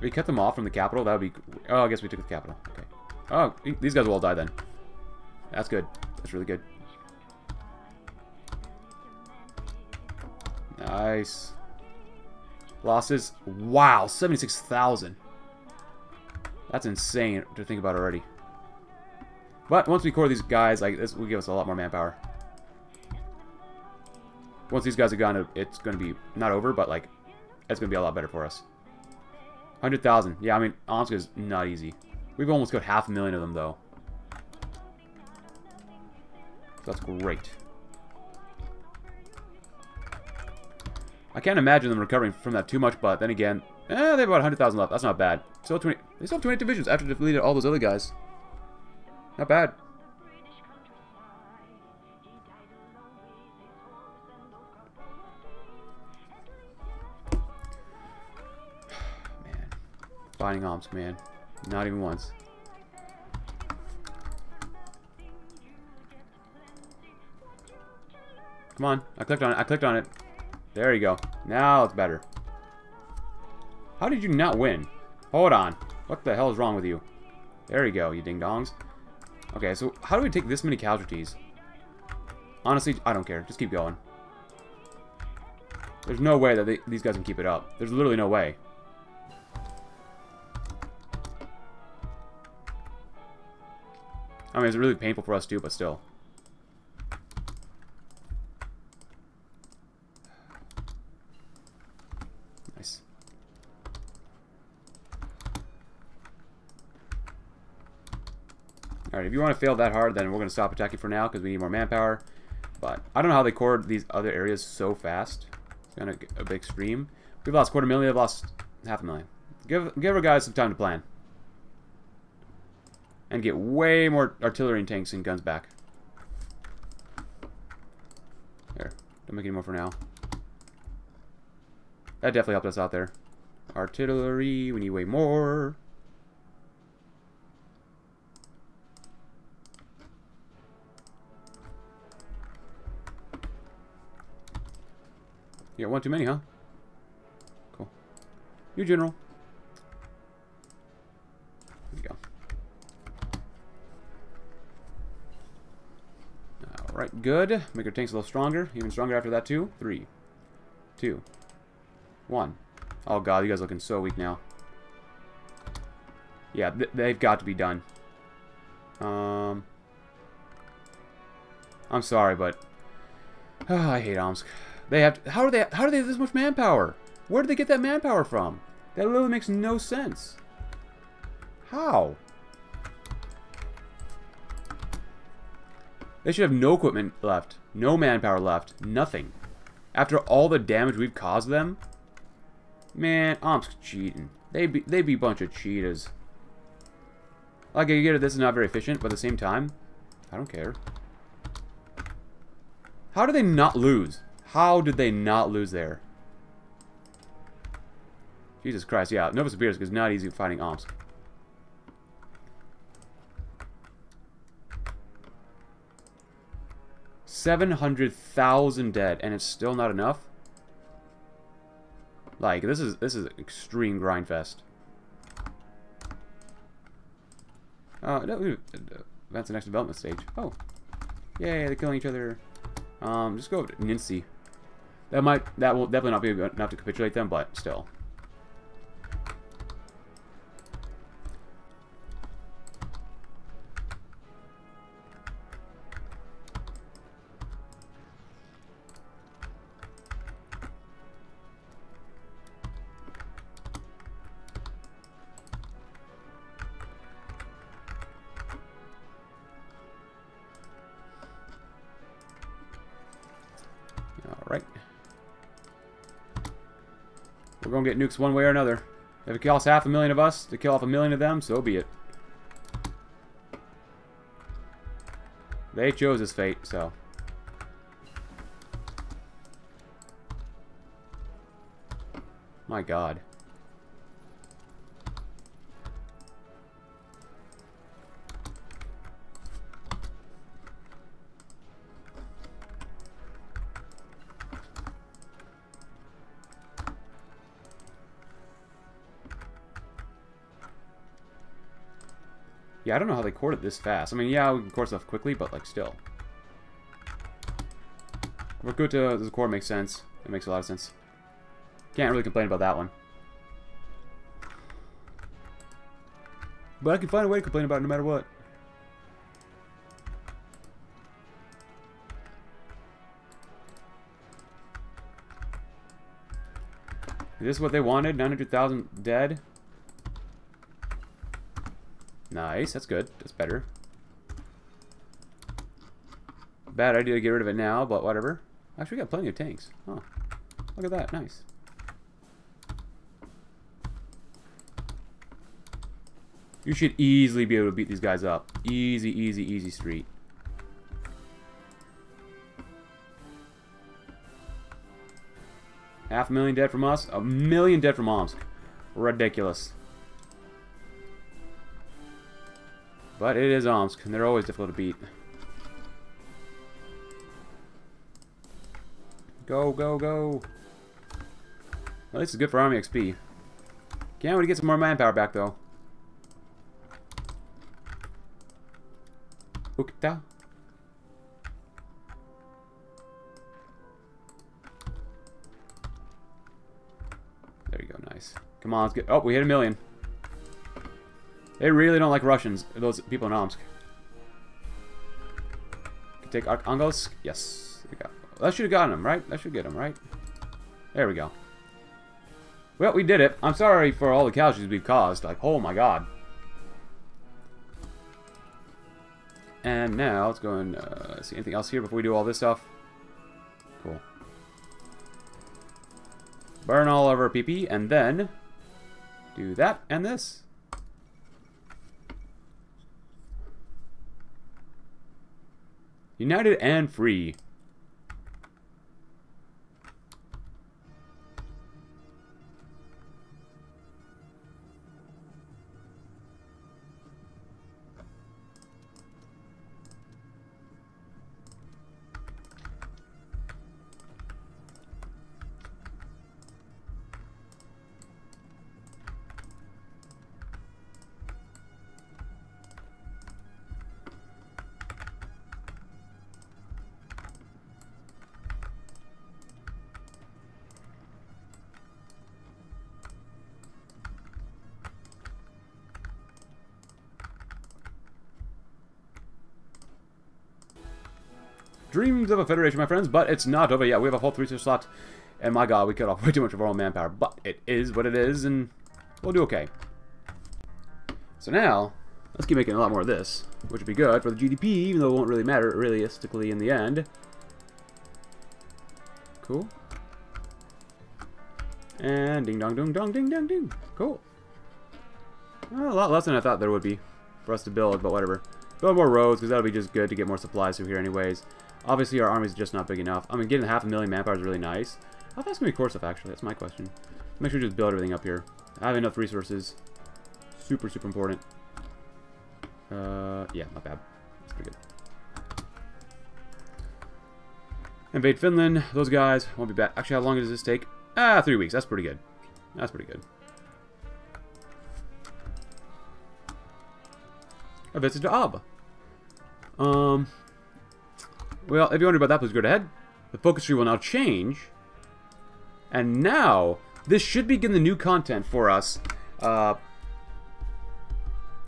S1: We cut them off from the capital, that would be... Oh, I guess we took the capital. Okay. Oh, these guys will all die then. That's good. That's really good. Nice. Losses. Wow, 76,000. That's insane to think about already. But once we core these guys, like this will give us a lot more manpower. Once these guys are gone, it's going to be not over, but like it's going to be a lot better for us. 100,000. Yeah, I mean, Omsk is not easy. We've almost got half a million of them, though. that's great. I can't imagine them recovering from that too much, but then again, eh, they have about 100,000 left. That's not bad. Still 20, they still have 20 divisions after they deleted all those other guys. Not bad. Fighting Omsk, man. Not even once. Come on. I clicked on it. I clicked on it. There you go. Now it's better. How did you not win? Hold on. What the hell is wrong with you? There you go, you ding-dongs. Okay, so how do we take this many casualties? Honestly, I don't care. Just keep going. There's no way that they, these guys can keep it up. There's literally no way. I mean, it's really painful for us too, but still. Nice. Alright, if you want to fail that hard, then we're going to stop attacking for now because we need more manpower. But I don't know how they cored these other areas so fast. It's kind of a big stream. We've lost quarter million, they've lost half a million. Give, give our guys some time to plan and get way more artillery and tanks and guns back. There. Don't make any more for now. That definitely helped us out there. Artillery, we need way more. You got one too many, huh? Cool. You general. Alright, good. Make our tanks a little stronger. Even stronger after that, too. Three. Two. One. Oh, God, you guys looking so weak now. Yeah, th they've got to be done. Um... I'm sorry, but... Oh, I hate Omsk. They have... To, how are they... How do they have this much manpower? Where did they get that manpower from? That literally makes no sense. How? They should have no equipment left. No manpower left. Nothing. After all the damage we've caused them? Man, Omsk's cheating. They be they be a bunch of cheaters. Like I get it, this is not very efficient, but at the same time, I don't care. How did they not lose? How did they not lose there? Jesus Christ, yeah. Novosibirsk is not easy fighting Omsk. Seven hundred thousand dead, and it's still not enough. Like this is this is extreme grind fest. Uh, no, that's the next development stage. Oh, yay! They're killing each other. Um, just go to Nincy. That might that will definitely not be enough to capitulate them, but still. Get nukes one way or another. If it costs half a million of us to kill off a million of them, so be it. They chose this fate, so. My god. Yeah, I don't know how they court it this fast. I mean, yeah, we can court stuff quickly, but, like, still. We're good to the core makes sense. It makes a lot of sense. Can't really complain about that one. But I can find a way to complain about it no matter what. Is this is what they wanted? 900,000 dead? Nice, that's good. That's better. Bad idea to get rid of it now, but whatever. Actually, we got plenty of tanks. Oh, look at that. Nice. You should easily be able to beat these guys up. Easy, easy, easy street. Half a million dead from us. A million dead from Omsk. Ridiculous. But it is Omsk, and they're always difficult to beat. Go, go, go. Well, this is good for Army XP. Can't wait to get some more manpower back, though. Ukhta. There you go, nice. Come on, let's get... Oh, we hit a million. They really don't like Russians, those people in Omsk. Take Angos? Yes. There we go. That should have gotten him, right? That should get him, right? There we go. Well, we did it. I'm sorry for all the casualties we've caused. Like, oh my god. And now, let's go and uh, see anything else here before we do all this stuff. Cool. Burn all of our PP, and then do that and this. United and free. Of a federation, my friends, but it's not over yet. We have a whole three slot, and my god, we cut off way too much of our own manpower. But it is what it is, and we'll do okay. So now, let's keep making a lot more of this, which would be good for the GDP, even though it won't really matter realistically in the end. Cool. And ding dong dong dong ding dong ding. Cool. Well, a lot less than I thought there would be for us to build, but whatever. Build more roads, because that'll be just good to get more supplies through here anyways. Obviously, our army's just not big enough. I mean, getting half a million manpower is really nice. How fast can we core stuff, actually? That's my question. Make sure we just build everything up here. I have enough resources. Super, super important. Uh, yeah, not bad. That's pretty good. Invade Finland. Those guys won't be back. Actually, how long does this take? Ah, three weeks. That's pretty good. That's pretty good. A visit to Alba. Um, well, if you wonder about that, please go ahead. The focus tree will now change. And now, this should begin the new content for us uh,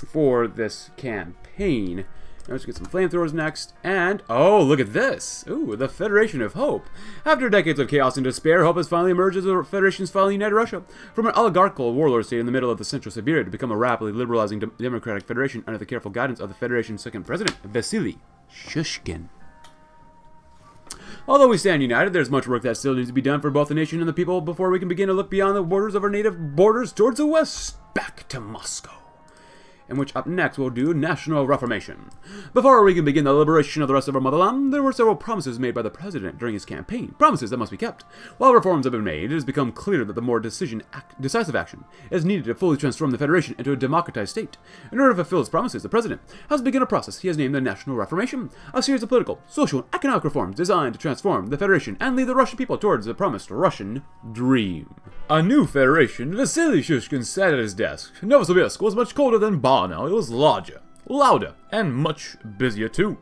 S1: for this campaign. Let's get some flamethrowers next. And, oh, look at this. Ooh, the Federation of Hope. After decades of chaos and despair, Hope has finally emerged as the Federation's finally united Russia. From an oligarchical warlord state in the middle of the central Siberia to become a rapidly liberalizing de democratic federation under the careful guidance of the Federation's second president, Vasily Shushkin. Although we stand united, there's much work that still needs to be done for both the nation and the people before we can begin to look beyond the borders of our native borders towards the west, back to Moscow in which up next we'll do National Reformation. Before we can begin the liberation of the rest of our motherland, there were several promises made by the President during his campaign, promises that must be kept. While reforms have been made, it has become clear that the more decision decisive action is needed to fully transform the Federation into a democratized state. In order to fulfill his promises, the President has begun a process he has named the National Reformation, a series of political, social, and economic reforms designed to transform the Federation and lead the Russian people towards the promised Russian dream. A new federation, Vasily Shushkin sat at his desk. Novosibirsk was much colder than Barnaul. It was larger, louder, and much busier too.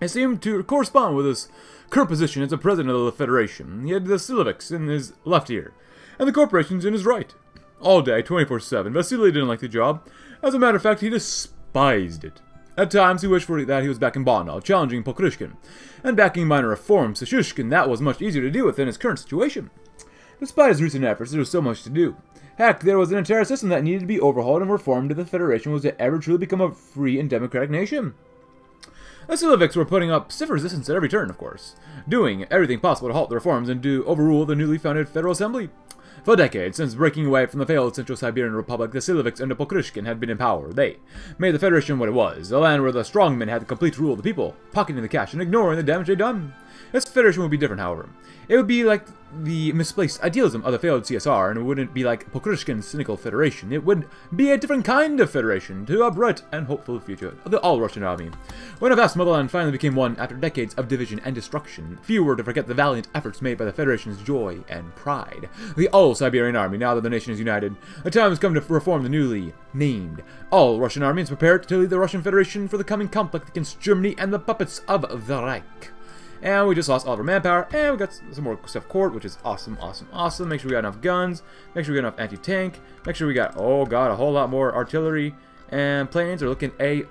S1: It seemed to correspond with his current position as the president of the federation. He had the Siloviks in his left ear, and the corporations in his right. All day, 24-7, Vasily didn't like the job. As a matter of fact, he despised it. At times, he wished for that he was back in Barnaul, challenging Pokryshkin, and backing minor reforms to Shushkin. That was much easier to deal with in his current situation. Despite his recent efforts, there was so much to do. Heck, there was an entire system that needed to be overhauled and reformed if the Federation was to ever truly become a free and democratic nation. The Siloviks were putting up stiff resistance at every turn, of course, doing everything possible to halt the reforms and to overrule the newly founded Federal Assembly. For decades, since breaking away from the failed Central Siberian Republic, the Siloviks under Pokryshkin had been in power. They made the Federation what it was, a land where the strongmen had the complete rule of the people, pocketing the cash and ignoring the damage they'd done. This Federation would be different, however. It would be like the misplaced idealism of the failed CSR, and it wouldn't be like Pokryshkin's cynical federation. It would be a different kind of federation to a bright and hopeful future of the all-Russian army. When a vast motherland finally became one after decades of division and destruction, few were to forget the valiant efforts made by the Federation's joy and pride. The all-Siberian army, now that the nation is united, the time has come to reform the newly named all-Russian army and prepare to lead the Russian Federation for the coming conflict against Germany and the puppets of the Reich. And we just lost all of our manpower, and we got some more stuff court, which is awesome, awesome, awesome. Make sure we got enough guns, make sure we got enough anti-tank, make sure we got, oh god, a whole lot more artillery, and planes are looking a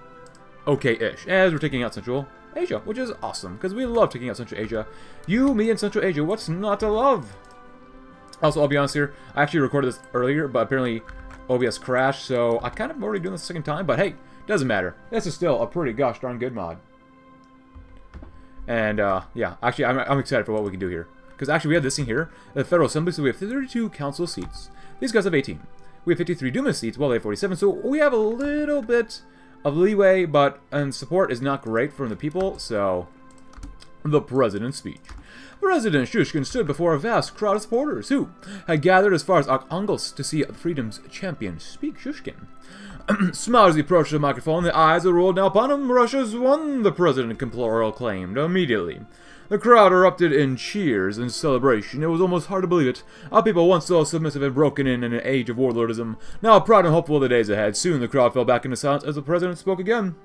S1: okay-ish, as we're taking out Central Asia, which is awesome, because we love taking out Central Asia. You, me, and Central Asia, what's not to love? Also, I'll be honest here, I actually recorded this earlier, but apparently OBS crashed, so I kind of already doing this a second time, but hey, doesn't matter. This is still a pretty gosh darn good mod. And, uh, yeah, actually, I'm, I'm excited for what we can do here. Because actually, we have this thing here, the Federal Assembly, so we have 32 council seats. These guys have 18. We have 53 Duma seats, while they have 47, so we have a little bit of leeway, but, and support is not great from the people, so... The President's Speech. President Shushkin stood before a vast crowd of supporters who had gathered as far as Arkhangels to see freedom's champion speak Shushkin. Smiled as he approached the microphone, the eyes that rolled now upon him. Russia's won, the president proclaimed immediately. The crowd erupted in cheers and celebration. It was almost hard to believe it. Our people, once so submissive and broken in in an age of warlordism, now proud and hopeful of the days ahead. Soon the crowd fell back into silence as the president spoke again.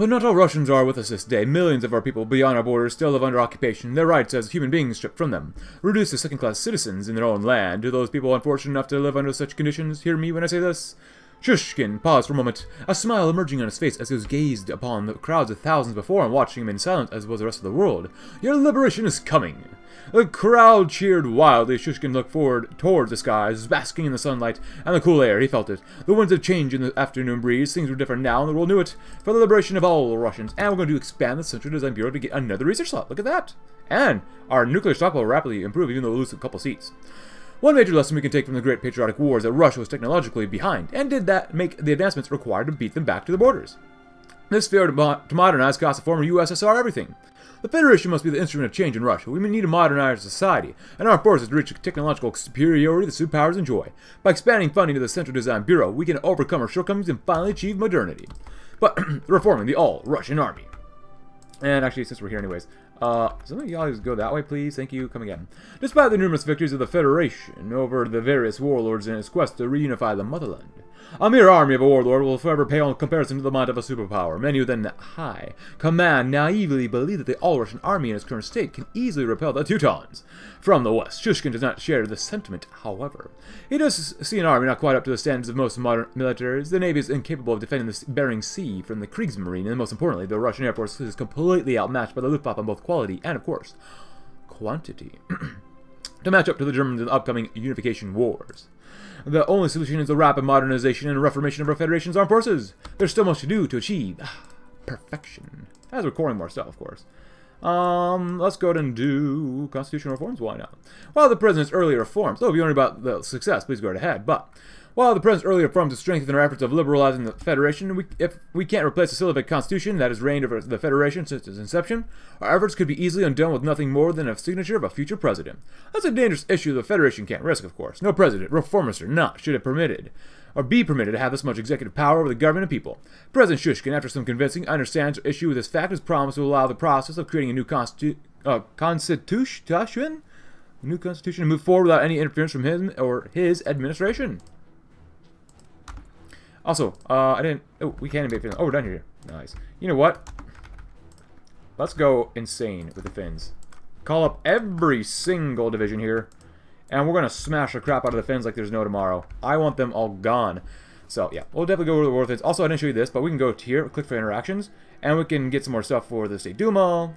S1: But not all Russians are with us this day. Millions of our people beyond our borders still live under occupation, their rights as human beings stripped from them, reduced to second-class citizens in their own land. Do those people unfortunate enough to live under such conditions hear me when I say this? Shushkin paused for a moment, a smile emerging on his face as he was gazed upon the crowds of thousands before him, watching him in silence as was the rest of the world. Your liberation is coming! The crowd cheered wildly. Shushkin looked forward towards the skies, basking in the sunlight and the cool air. He felt it. The winds had changed in the afternoon breeze. Things were different now, and the world knew it. For the liberation of all Russians. And we're going to expand the Central Design Bureau to get another research slot. Look at that. And our nuclear stock will rapidly improve, even though we lose a couple seats. One major lesson we can take from the Great Patriotic War is that Russia was technologically behind, and did that make the advancements required to beat them back to the borders. This failed to modernize cost the former USSR everything. The Federation must be the instrument of change in Russia. We need to modernize society, and our forces to reach technological superiority the superpowers enjoy. By expanding funding to the Central Design Bureau, we can overcome our shortcomings and finally achieve modernity. But reforming the all-Russian army. And actually, since we're here anyways, uh, some of y'all just go that way, please. Thank you. Come again. Despite the numerous victories of the Federation over the various warlords in its quest to reunify the motherland, a mere army of a warlord will forever pale in comparison to the might of a superpower. Many within high command naively believe that the all-Russian army in its current state can easily repel the Teutons. From the west, Shushkin does not share this sentiment, however. He does see an army not quite up to the standards of most modern militaries. The Navy is incapable of defending the Bering Sea from the Kriegsmarine, and most importantly, the Russian Air Force is completely outmatched by the Luftwaffe on both quality and, of course, quantity. to match up to the Germans in the upcoming unification wars. The only solution is the rapid modernization and reformation of our Federation's armed forces. There's still much to do to achieve ah, perfection. As recording more stuff, of course. Um, let's go ahead and do constitutional reforms. Why not? While the president's earlier reforms, though if you wonder about the success, please go right ahead. But while the president's earlier reforms to strengthen our efforts of liberalizing the Federation, we, if we can't replace the Soviet Constitution that has reigned over the Federation since its inception, our efforts could be easily undone with nothing more than a signature of a future president. That's a dangerous issue the Federation can't risk, of course. No president, reformist or not, should have permitted or be permitted to have this much executive power over the government and people. President Shushkin, after some convincing, understands the issue with this fact has promised to allow the process of creating a new constitu uh, constitution, new constitution, to move forward without any interference from him or his administration. Also, uh, I didn't... Oh, we can't invade Finland. Oh, we're done here. Nice. You know what? Let's go insane with the Finns. Call up every single division here. And we're going to smash the crap out of the Finns like there's no tomorrow. I want them all gone. So, yeah. We'll definitely go over the war Finns. Also, I didn't show you this, but we can go here, click for interactions, and we can get some more stuff for the State Duma,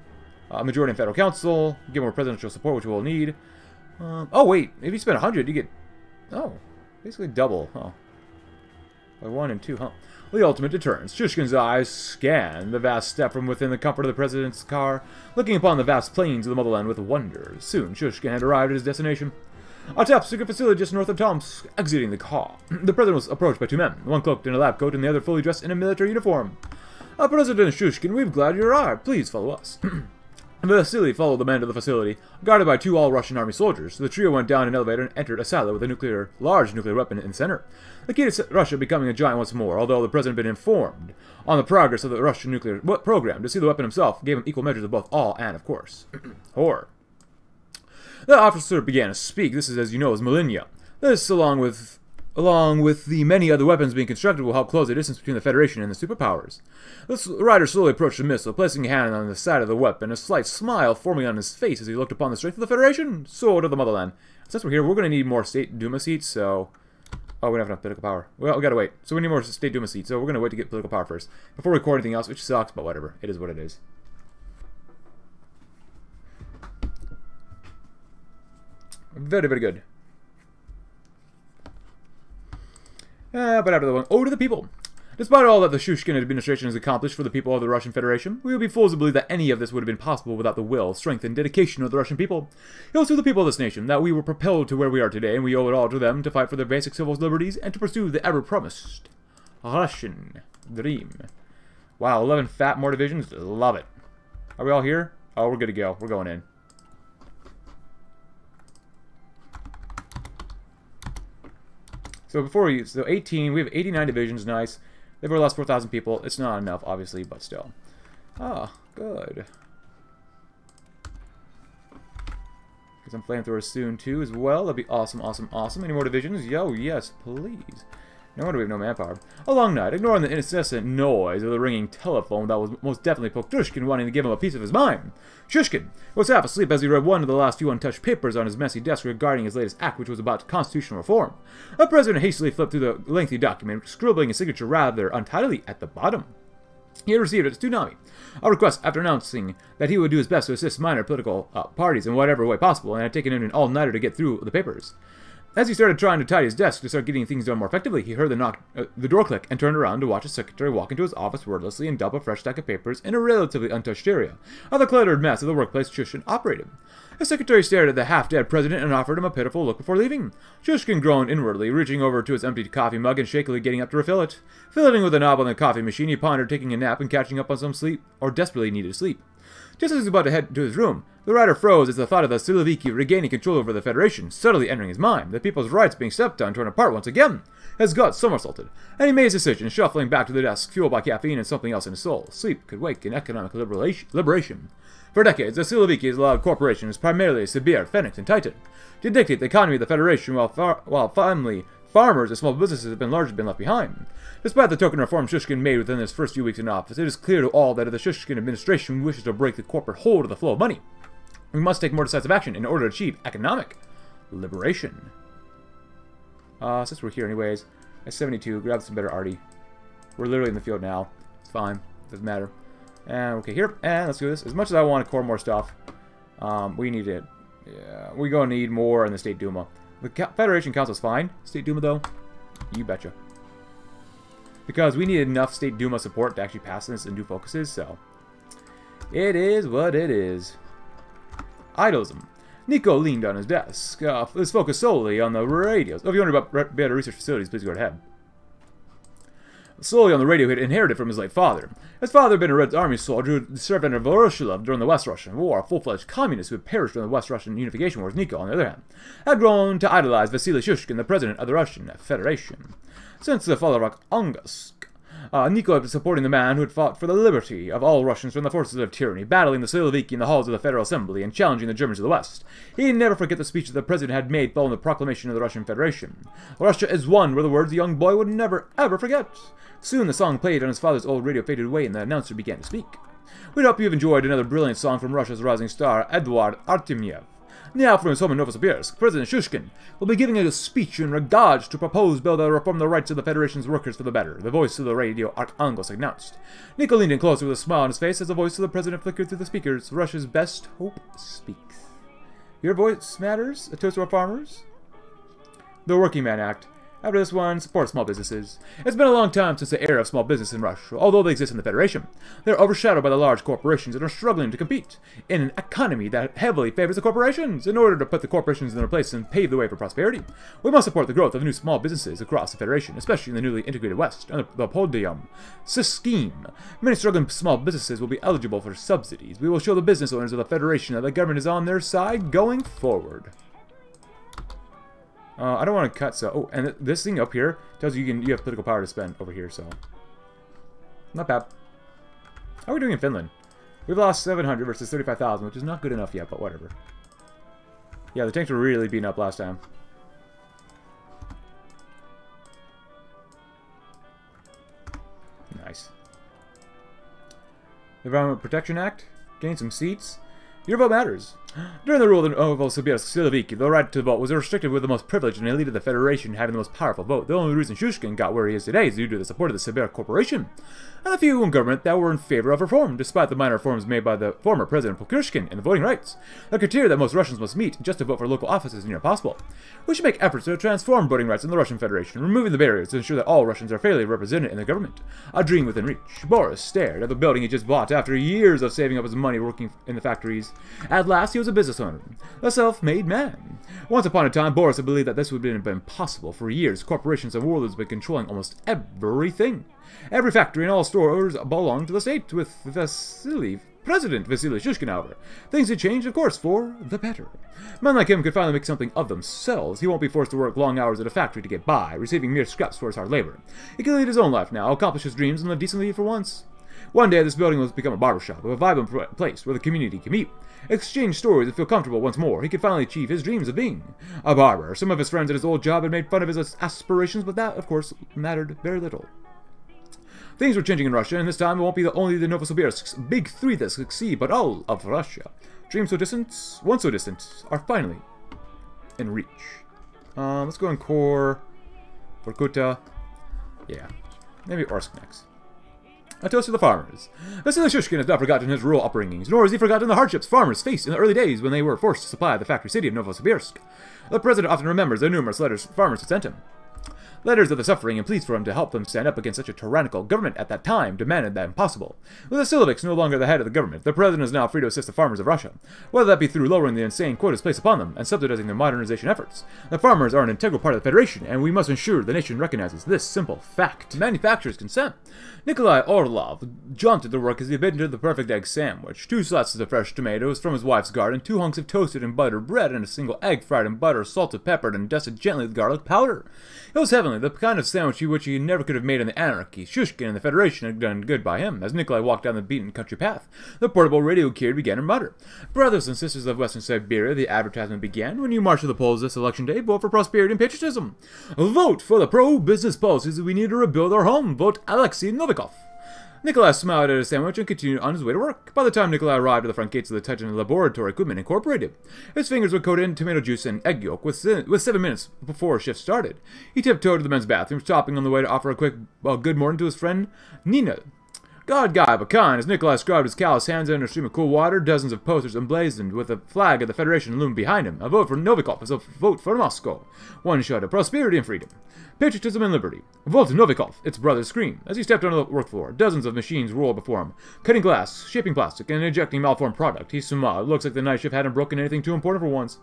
S1: uh, majority in Federal Council, get more presidential support, which we'll need. Um, oh, wait. If you spend 100, you get... Oh, basically double, huh? By one and two, huh? The ultimate deterrence. Shushkin's eyes scan the vast steppe from within the comfort of the president's car, looking upon the vast plains of the motherland with wonder. Soon, Shushkin had arrived at his destination. A top secret facility just north of Tomsk, exiting the car. The president was approached by two men, one cloaked in a lab coat and the other fully dressed in a military uniform. Uh, president Shushkin, we're glad you arrived. Please follow us. Vasily followed the man to the facility, guarded by two all-Russian army soldiers. The trio went down an elevator and entered a silo with a nuclear, large nuclear weapon in the center. The key to Russia becoming a giant once more, although the president had been informed on the progress of the Russian nuclear program. To see the weapon himself gave him equal measures of both awe and, of course, horror. The officer began to speak. This is, as you know, is Malinia. This, along with along with the many other weapons being constructed, will help close the distance between the Federation and the superpowers. The rider slowly approached the missile, placing a hand on the side of the weapon, a slight smile forming on his face as he looked upon the strength of the Federation, sword of the motherland. Since we're here, we're going to need more State Duma seats, so... Oh, we don't have enough political power. Well, we gotta wait. So we need more State Duma seats, so we're gonna wait to get political power first. Before we record anything else, which sucks, but whatever. It is what it is. Very, very good. Uh, but after the one, over to the people. Despite all that the Shushkin administration has accomplished for the people of the Russian Federation, we would be fools to believe that any of this would have been possible without the will, strength, and dedication of the Russian people. It was to the people of this nation that we were propelled to where we are today, and we owe it all to them to fight for their basic civil liberties and to pursue the ever-promised Russian dream. Wow, 11 fat more divisions? Love it. Are we all here? Oh, we're good to go. We're going in. So before we, so 18, we have 89 divisions, nice. They've already lost 4,000 people. It's not enough, obviously, but still. Ah, good. Get some flamethrowers soon, too, as well. That'd be awesome, awesome, awesome. Any more divisions? Yo, yes, please.
S2: No wonder we have no manpower. A long night, ignoring the incessant noise of the ringing telephone that was most definitely Pokryshkin wanting to give him a piece of his mind. Shushkin was half asleep as he read one of the last few untouched papers on his messy desk regarding his latest act, which was about constitutional reform. The president hastily flipped through the lengthy document, scribbling his signature rather untidily at the bottom. He had received a tsunami, a request after announcing that he would do his best to assist minor political uh, parties in whatever way possible, and had taken him an all-nighter to get through the papers. As he started trying to tidy his desk to start getting things done more effectively, he heard the knock, uh, the door click, and turned around to watch his secretary walk into his office wordlessly and dump a fresh stack of papers in a relatively untouched area of the cluttered mess of the workplace Shushkin operated. His secretary stared at the half-dead president and offered him a pitiful look before leaving. Shushkin groaned inwardly, reaching over to his empty coffee mug and shakily getting up to refill it. Fiddling with a knob on the coffee machine, he pondered taking a nap and catching up on some sleep, or desperately needed sleep. Just as he was about to head to his room, the writer froze as the thought of the Siloviki regaining control over the Federation suddenly entering his mind, the people's rights being stepped on, torn apart once again. His gut somersaulted, and he made his decision, shuffling back to the desk, fueled by caffeine and something else in his soul. Sleep could wake in economic liberation. For decades, the Siloviki has allowed corporations, primarily Sibir, Phoenix, and Titan, to dictate the economy of the Federation while, far while family farmers and small businesses have been largely been left behind. Despite the token reforms Shushkin made within his first few weeks in office, it is clear to all that if the Shushkin administration wishes to break the corporate hold of the flow of money, we must take more decisive action in order to achieve economic liberation. Uh, since we're here anyways, at 72, grab some better arty. We're literally in the field now. It's fine. Doesn't matter. And okay, here. And let's do this. As much as I want to core more stuff, um, we need it. Yeah, we're to need more in the State Duma. The Federation Council's fine. State Duma, though, you betcha. Because we need enough State Duma support to actually pass this and do focuses, so... It is what it is. Idolism. Nico leaned on his desk. Uh, let's focus solely on the radios. Oh, if you wonder about better research facilities, please go ahead. Solely on the radio he had inherited from his late father. His father had been a Red Army soldier who served under Voroshilov during the West Russian War, a full-fledged communist who had perished during the West Russian Unification Wars. Nico, on the other hand, had grown to idolize Vasily Shushkin, the president of the Russian Federation. Since the fall of Arkhangels, uh, had been supporting the man who had fought for the liberty of all Russians from the forces of tyranny, battling the Siloviki in the halls of the Federal Assembly, and challenging the Germans of the West. He'd never forget the speech that the president had made following the proclamation of the Russian Federation. Russia is one were the words the young boy would never, ever forget. Soon the song played on his father's old radio faded away and the announcer began to speak. We hope you've enjoyed another brilliant song from Russia's rising star, Eduard Artemyev. Now, from his home in Novosibirsk, President Shushkin will be giving a speech in regards to proposed bill that will reform the rights of the Federation's workers for the better, the voice of the radio Arkhangels announced. Nico leaned in closer with a smile on his face as the voice of the President flickered through the speakers. Russia's best hope speaks. Your voice matters, a toast to our farmers? The Working Man Act. After this one, support small businesses. It's been a long time since the era of small business in Russia, although they exist in the Federation. They're overshadowed by the large corporations and are struggling to compete in an economy that heavily favors the corporations. In order to put the corporations in their place and pave the way for prosperity, we must support the growth of new small businesses across the Federation, especially in the newly integrated West, under the Podium scheme. Many struggling small businesses will be eligible for subsidies. We will show the business owners of the Federation that the government is on their side going forward. Uh, I don't want to cut, so... Oh, and this thing up here tells you you, can, you have political power to spend over here, so... Not bad. How are we doing in Finland? We've lost 700 versus 35,000, which is not good enough yet, but whatever. Yeah, the tanks were really beaten up last time. Nice. The Environment Protection Act. Gain some seats. Your vote matters. During the rule of Siloviki, the right to vote was restricted with the most privileged and elite of the Federation having the most powerful vote. The only reason Shushkin got where he is today is due to the support of the Sibir Corporation, and the few in government that were in favor of reform, despite the minor reforms made by the former President Pokryshkin in the voting rights, the criteria that most Russians must meet just to vote for local offices near possible. We should make efforts to transform voting rights in the Russian Federation, removing the barriers to ensure that all Russians are fairly represented in the government. A dream within reach. Boris stared at the building he just bought after years of saving up his money working in the factories. At last, he was a business owner, a self-made man. Once upon a time, Boris had believed that this would have been impossible. For years, corporations and warlords have been controlling almost everything. Every factory and all stores belonged to the state, with Vasily, President Vasily Shushkin, however. Things had changed, of course, for the better. Men like him could finally make something of themselves. He won't be forced to work long hours at a factory to get by, receiving mere scraps for his hard labor. He can lead his own life now, accomplish his dreams, and live decently for once. One day, this building will become a barbershop, a vibrant place where the community can meet, exchange stories, and feel comfortable once more. He could finally achieve his dreams of being a barber. Some of his friends at his old job had made fun of his aspirations, but that, of course, mattered very little. Things were changing in Russia, and this time it won't be the, only the Novosibirsk's big three that succeed, but all of Russia. Dreams so distant, once so distant, are finally in reach. Um, let's go in core, Vorkuta, yeah, maybe Orsk next. A toast to the farmers. Vasily Shushkin has not forgotten his rural upbringings, nor has he forgotten the hardships farmers faced in the early days when they were forced to supply the factory city of Novosibirsk. The president often remembers the numerous letters farmers had sent him. Letters of the suffering and pleas for him to help them stand up against such a tyrannical government at that time demanded that impossible. With the Siloviks no longer the head of the government, the president is now free to assist the farmers of Russia, whether that be through lowering the insane quotas placed upon them and subsidizing their modernization efforts. The farmers are an integral part of the Federation, and we must ensure the nation recognizes this simple fact. Manufacturers consent. Nikolai Orlov jaunted to work as he bit into the perfect egg sandwich, two slices of fresh tomatoes from his wife's garden, two hunks of toasted and buttered bread, and a single egg fried in butter, salted, peppered, and dusted gently with garlic powder. It was heavenly, the kind of sandwich which he never could have made in the anarchy. Shushkin and the Federation had done good by him. As Nikolai walked down the beaten country path, the portable radio carrier began to mutter. Brothers and sisters of Western Siberia, the advertisement began. When you march to the polls this election day, vote for prosperity and patriotism. Vote for the pro-business policies we need to rebuild our home. Vote Alexei Novikov. Nikolai smiled at his sandwich and continued on his way to work. By the time Nikolai arrived at the front gates of the Titan Laboratory Equipment Incorporated, his fingers were coated in tomato juice and egg yolk with, with seven minutes before shift started. He tiptoed to the men's bathroom, stopping on the way to offer a quick uh, good morning to his friend Nina. God guy but kind, as Nikolai scrubbed his callous hands under a stream of cool water, dozens of posters emblazoned with the flag of the Federation loomed behind him. A vote for Novikov is a vote for Moscow. One shot of prosperity and freedom. Patriotism and liberty. Vote Novikov, its brother screamed. As he stepped onto the work floor, dozens of machines rolled before him, cutting glass, shaping plastic, and ejecting malformed product. He smiled. Looks like the night shift hadn't broken anything too important for once.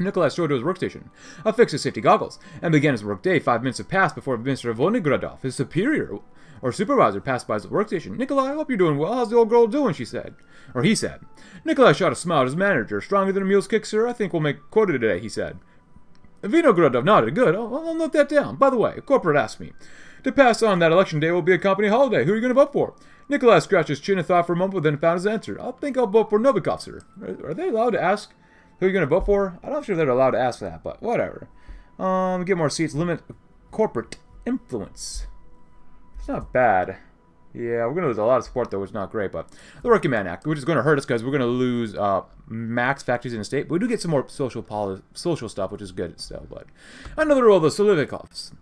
S2: Nikolai strode to his workstation, affixed his safety goggles, and began his workday. Five minutes had passed before Mr. Vinogradov, his superior, or supervisor passed by his workstation. Nikolai, I hope you're doing well. How's the old girl doing? She said. Or he said. Nikolai shot a smile at his manager. Stronger than a mule's kick, sir? I think we'll make quota today, he said. Vinogradov nodded. Good. I'll, I'll note that down. By the way, corporate asked me. To pass on that election day will be a company holiday. Who are you going to vote for? Nikolai scratched his chin and thought for a moment, but then found his answer. I think I'll vote for Novikov, sir. Are, are they allowed to ask who you're going to vote for? I'm not sure they're allowed to ask that, but whatever. Um, get more seats. Limit corporate influence. Not bad. Yeah, we're going to lose a lot of support, though, which is not great. But the Working Man Act, which is going to hurt us because we're going to lose uh, max factories in the state. But we do get some more social social stuff, which is good still. But another role, the Solovikovs,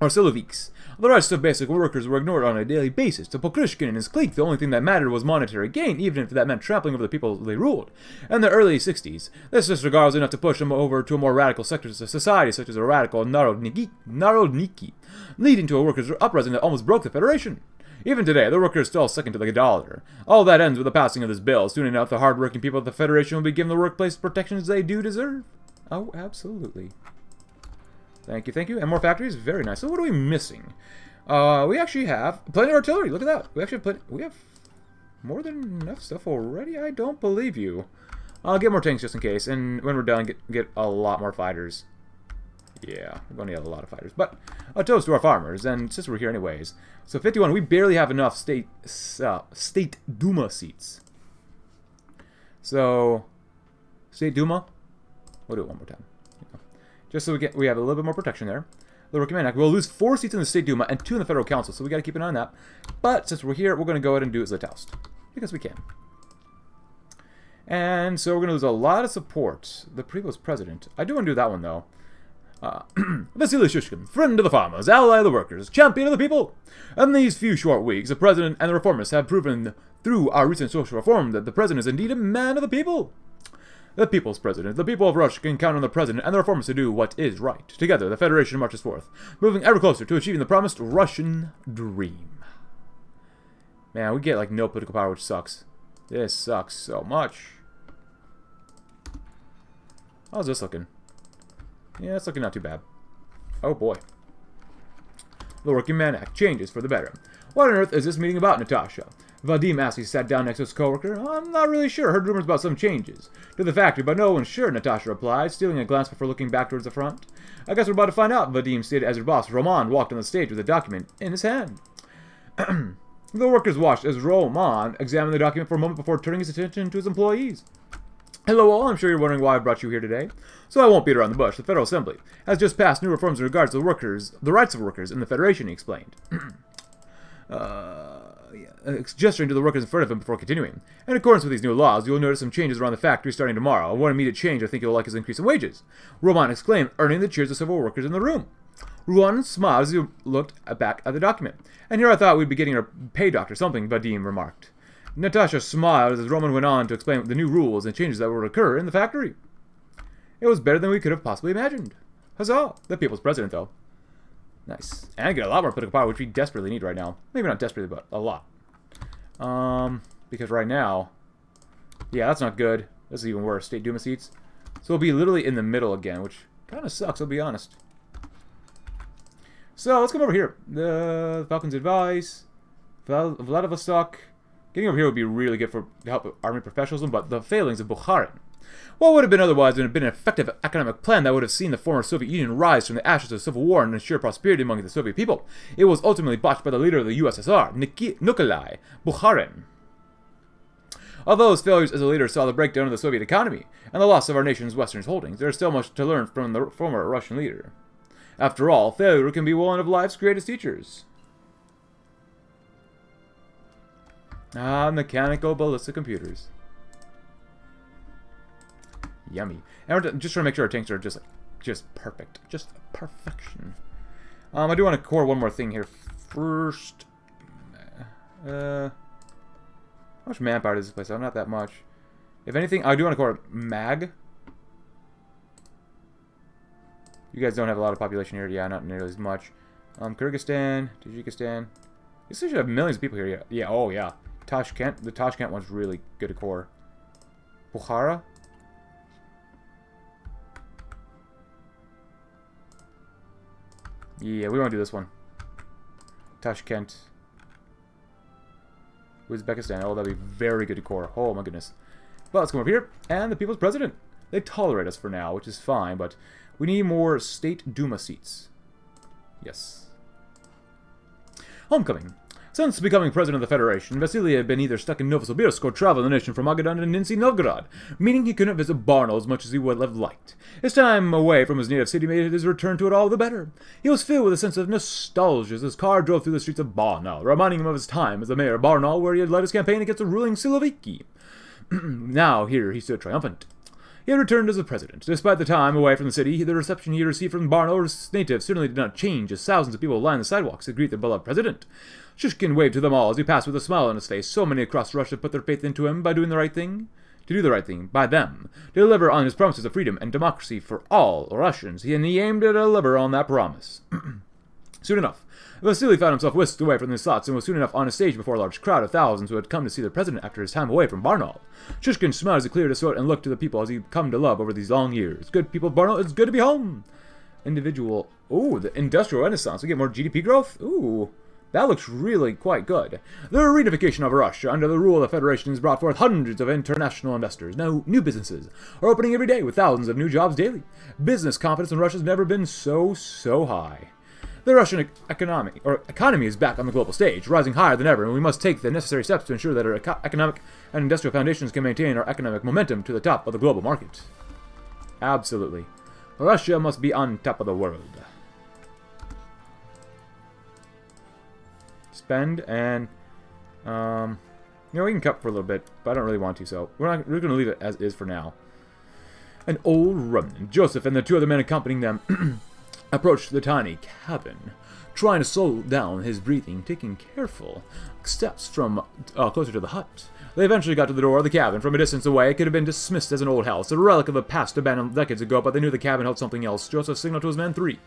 S2: or Siloviks. The rest of basic workers were ignored on a daily basis. To Pokryshkin and his clique, the only thing that mattered was monetary gain, even if that meant trampling over the people they ruled. In the early 60s, this disregard was enough to push them over to a more radical sectors of society, such as a radical Narodniki, Narodniki leading to a workers' uprising that almost broke the Federation. Even today, the workers still second to the dollar. All that ends with the passing of this bill. Soon enough, the hard-working people of the Federation will be given the workplace protections they do deserve. Oh, absolutely. Thank you, thank you. And more factories? Very nice. So what are we missing? Uh, we actually have plenty of artillery. Look at that. We actually put we have more than enough stuff already. I don't believe you. I'll get more tanks just in case, and when we're done, get get a lot more fighters. Yeah, we're going to get a lot of fighters. But a toast to our farmers, and since we're here anyways. So 51, we barely have enough state uh, state Duma seats. So, State Duma, we'll do it one more time. Just so we get we have a little bit more protection there. The Rookie. We'll lose four seats in the State Duma and two in the Federal Council, so we got to keep an eye on that. But since we're here, we're going to go ahead and do it Zlatoust. Because we can. And so we're going to lose a lot of support. The previous president. I do want to do that one, though. Uh, Vasily Shushkin, friend of the farmers, ally of the workers, champion of the people. In these few short weeks, the president and the reformists have proven through our recent social reform that the president is indeed a man of the people. The people's president, the people of Russia can count on the president and the reformers to do what is right. Together, the Federation marches forth, moving ever closer to achieving the promised Russian dream. Man, we get like no political power, which sucks. This sucks so much. How's this looking? Yeah, it's looking not too bad. Oh boy. The Working Man Act changes for the better. What on earth is this meeting about, Natasha? Vadim asked he sat down next to his coworker. I'm not really sure. Heard rumors about some changes. To the factory, but no one's sure, Natasha replied, stealing a glance before looking back towards the front. I guess we're about to find out, Vadim stated as her boss, Roman, walked on the stage with a document in his hand. The workers watched as Roman examined the document for a moment before turning his attention to his employees. Hello all, I'm sure you're wondering why I brought you here today. So I won't beat around the bush. The Federal Assembly has just passed new reforms in regards to the workers, the rights of workers in the Federation, he explained. uh, Uh, gesturing to the workers in front of him before continuing. In accordance with these new laws, you will notice some changes around the factory starting tomorrow. One immediate change I think you'll like is increase in wages. Roman exclaimed, earning the cheers of several workers in the room. Ruan smiled as he looked back at the document. And here I thought we'd be getting a pay doctor something, Vadim remarked. Natasha smiled as Roman went on to explain the new rules and changes that would occur in the factory. It was better than we could have possibly imagined. Huzzah! The people's president, though. Nice. And I get a lot more political power, which we desperately need right now. Maybe not desperately, but a lot. Um, because right now... Yeah, that's not good. This is even worse. State Duma seats. So we'll be literally in the middle again, which kind of sucks, I'll be honest. So, let's come over here. The Falcon's advice. Vladivostok. Getting over here would be really good for to help army professionalism, but the failings of Bukharin. What would have been otherwise would have been an effective economic plan that would have seen the former Soviet Union rise from the ashes of civil war and ensure prosperity among the Soviet people. It was ultimately botched by the leader of the USSR, Nikolai Bukharin. Although his failures as a leader saw the breakdown of the Soviet economy and the loss of our nation's western holdings, there is still much to learn from the former Russian leader. After all, failure can be one of life's greatest teachers. Ah, mechanical ballistic computers. Yummy. And just trying to make sure our tanks are just, just perfect. Just perfection. Um, I do want to core one more thing here first. Uh, how much manpower does this place have? Not that much. If anything, I do want to core mag. You guys don't have a lot of population here. Yeah, not nearly as much. Um, Kyrgyzstan, Tajikistan. This should have millions of people here. Yeah, yeah. oh yeah. Tashkent, the Tashkent one's really good at core. Bukhara? Yeah, we want to do this one. Tashkent. Uzbekistan. Oh, that'd be very good to core. Oh, my goodness. But let's come over here. And the people's president. They tolerate us for now, which is fine, but we need more State Duma seats. Yes. Homecoming. Since becoming president of the Federation, Vasily had been either stuck in Novosibirsk or traveling the nation from Magadan to Nizhny Novgorod, meaning he couldn't visit Barnaul as much as he would have liked. His time away from his native city made his return to it all the better. He was filled with a sense of nostalgia as his car drove through the streets of Barnaul, reminding him of his time as the mayor of Barnaul where he had led his campaign against the ruling Siloviki. now here he stood triumphant. He had returned as a president. Despite the time away from the city, the reception he received from Barnaul's natives certainly did not change as thousands of people lined the sidewalks to greet their beloved president. Shushkin waved to them all as he passed with a smile on his face. So many across Russia put their faith into him by doing the right thing. To do the right thing by them. To deliver on his promises of freedom and democracy for all Russians. And he aimed to deliver on that promise. Soon enough, Vasily found himself whisked away from his thoughts and was soon enough on a stage before a large crowd of thousands who had come to see the president after his time away from Barnaul. Shushkin smiled as he cleared his throat and looked to the people as he'd come to love over these long years. Good people of Barnaul, it's good to be home! Individual... Ooh, the Industrial Renaissance. We get more GDP growth? Ooh... That looks really quite good. The reunification of Russia under the rule of the Federation has brought forth hundreds of international investors. Now, new businesses are opening every day with thousands of new jobs daily. Business confidence in Russia has never been so, so high. The Russian economy, or economy is back on the global stage, rising higher than ever, and we must take the necessary steps to ensure that our eco economic and industrial foundations can maintain our economic momentum to the top of the global market. Absolutely. Russia must be on top of the world. Spend and, um, you know, we can cut for a little bit, but I don't really want to, so we're, not, we're going to leave it as is for now. An old remnant, Joseph and the two other men accompanying them approached the tiny cabin, trying to slow down his breathing, taking careful steps from uh, closer to the hut. They eventually got to the door of the cabin. From a distance away, it could have been dismissed as an old house, a relic of the past abandoned decades ago, but they knew the cabin held something else. Joseph signaled to his men, three,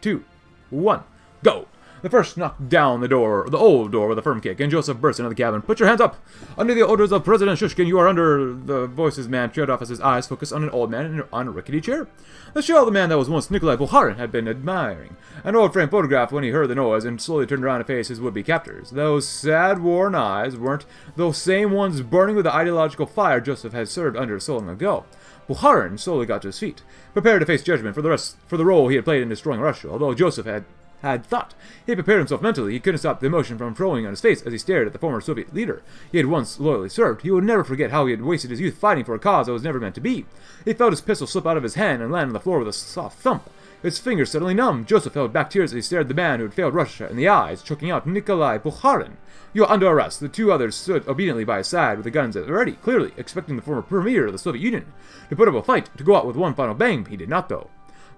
S2: two, one, go! The first knocked down the door, the old door, with a firm kick, and Joseph burst into the cabin. Put your hands up! Under the orders of President Shushkin, you are under... The voice's man trailed off as his eyes focused on an old man on a rickety chair. The shell of the man that was once Nikolai Bukharin had been admiring. An old frame photograph when he heard the noise and slowly turned around to face his would-be captors. Those sad, worn eyes weren't those same ones burning with the ideological fire Joseph had served under so long ago. Bukharin slowly got to his feet, prepared to face judgment for the rest for the role he had played in destroying Russia, although Joseph had had thought. He prepared himself mentally. He couldn't stop the emotion from flowing on his face as he stared at the former Soviet leader he had once loyally served. He would never forget how he had wasted his youth fighting for a cause that was never meant to be. He felt his pistol slip out of his hand and land on the floor with a soft thump. His fingers suddenly numb. Joseph held back tears as he stared at the man who had failed Russia in the eyes, choking out Nikolai Bukharin. You are under arrest. The two others stood obediently by his side with the guns at the ready, clearly expecting the former premier of the Soviet Union to put up a fight, to go out with one final bang. He did not, though.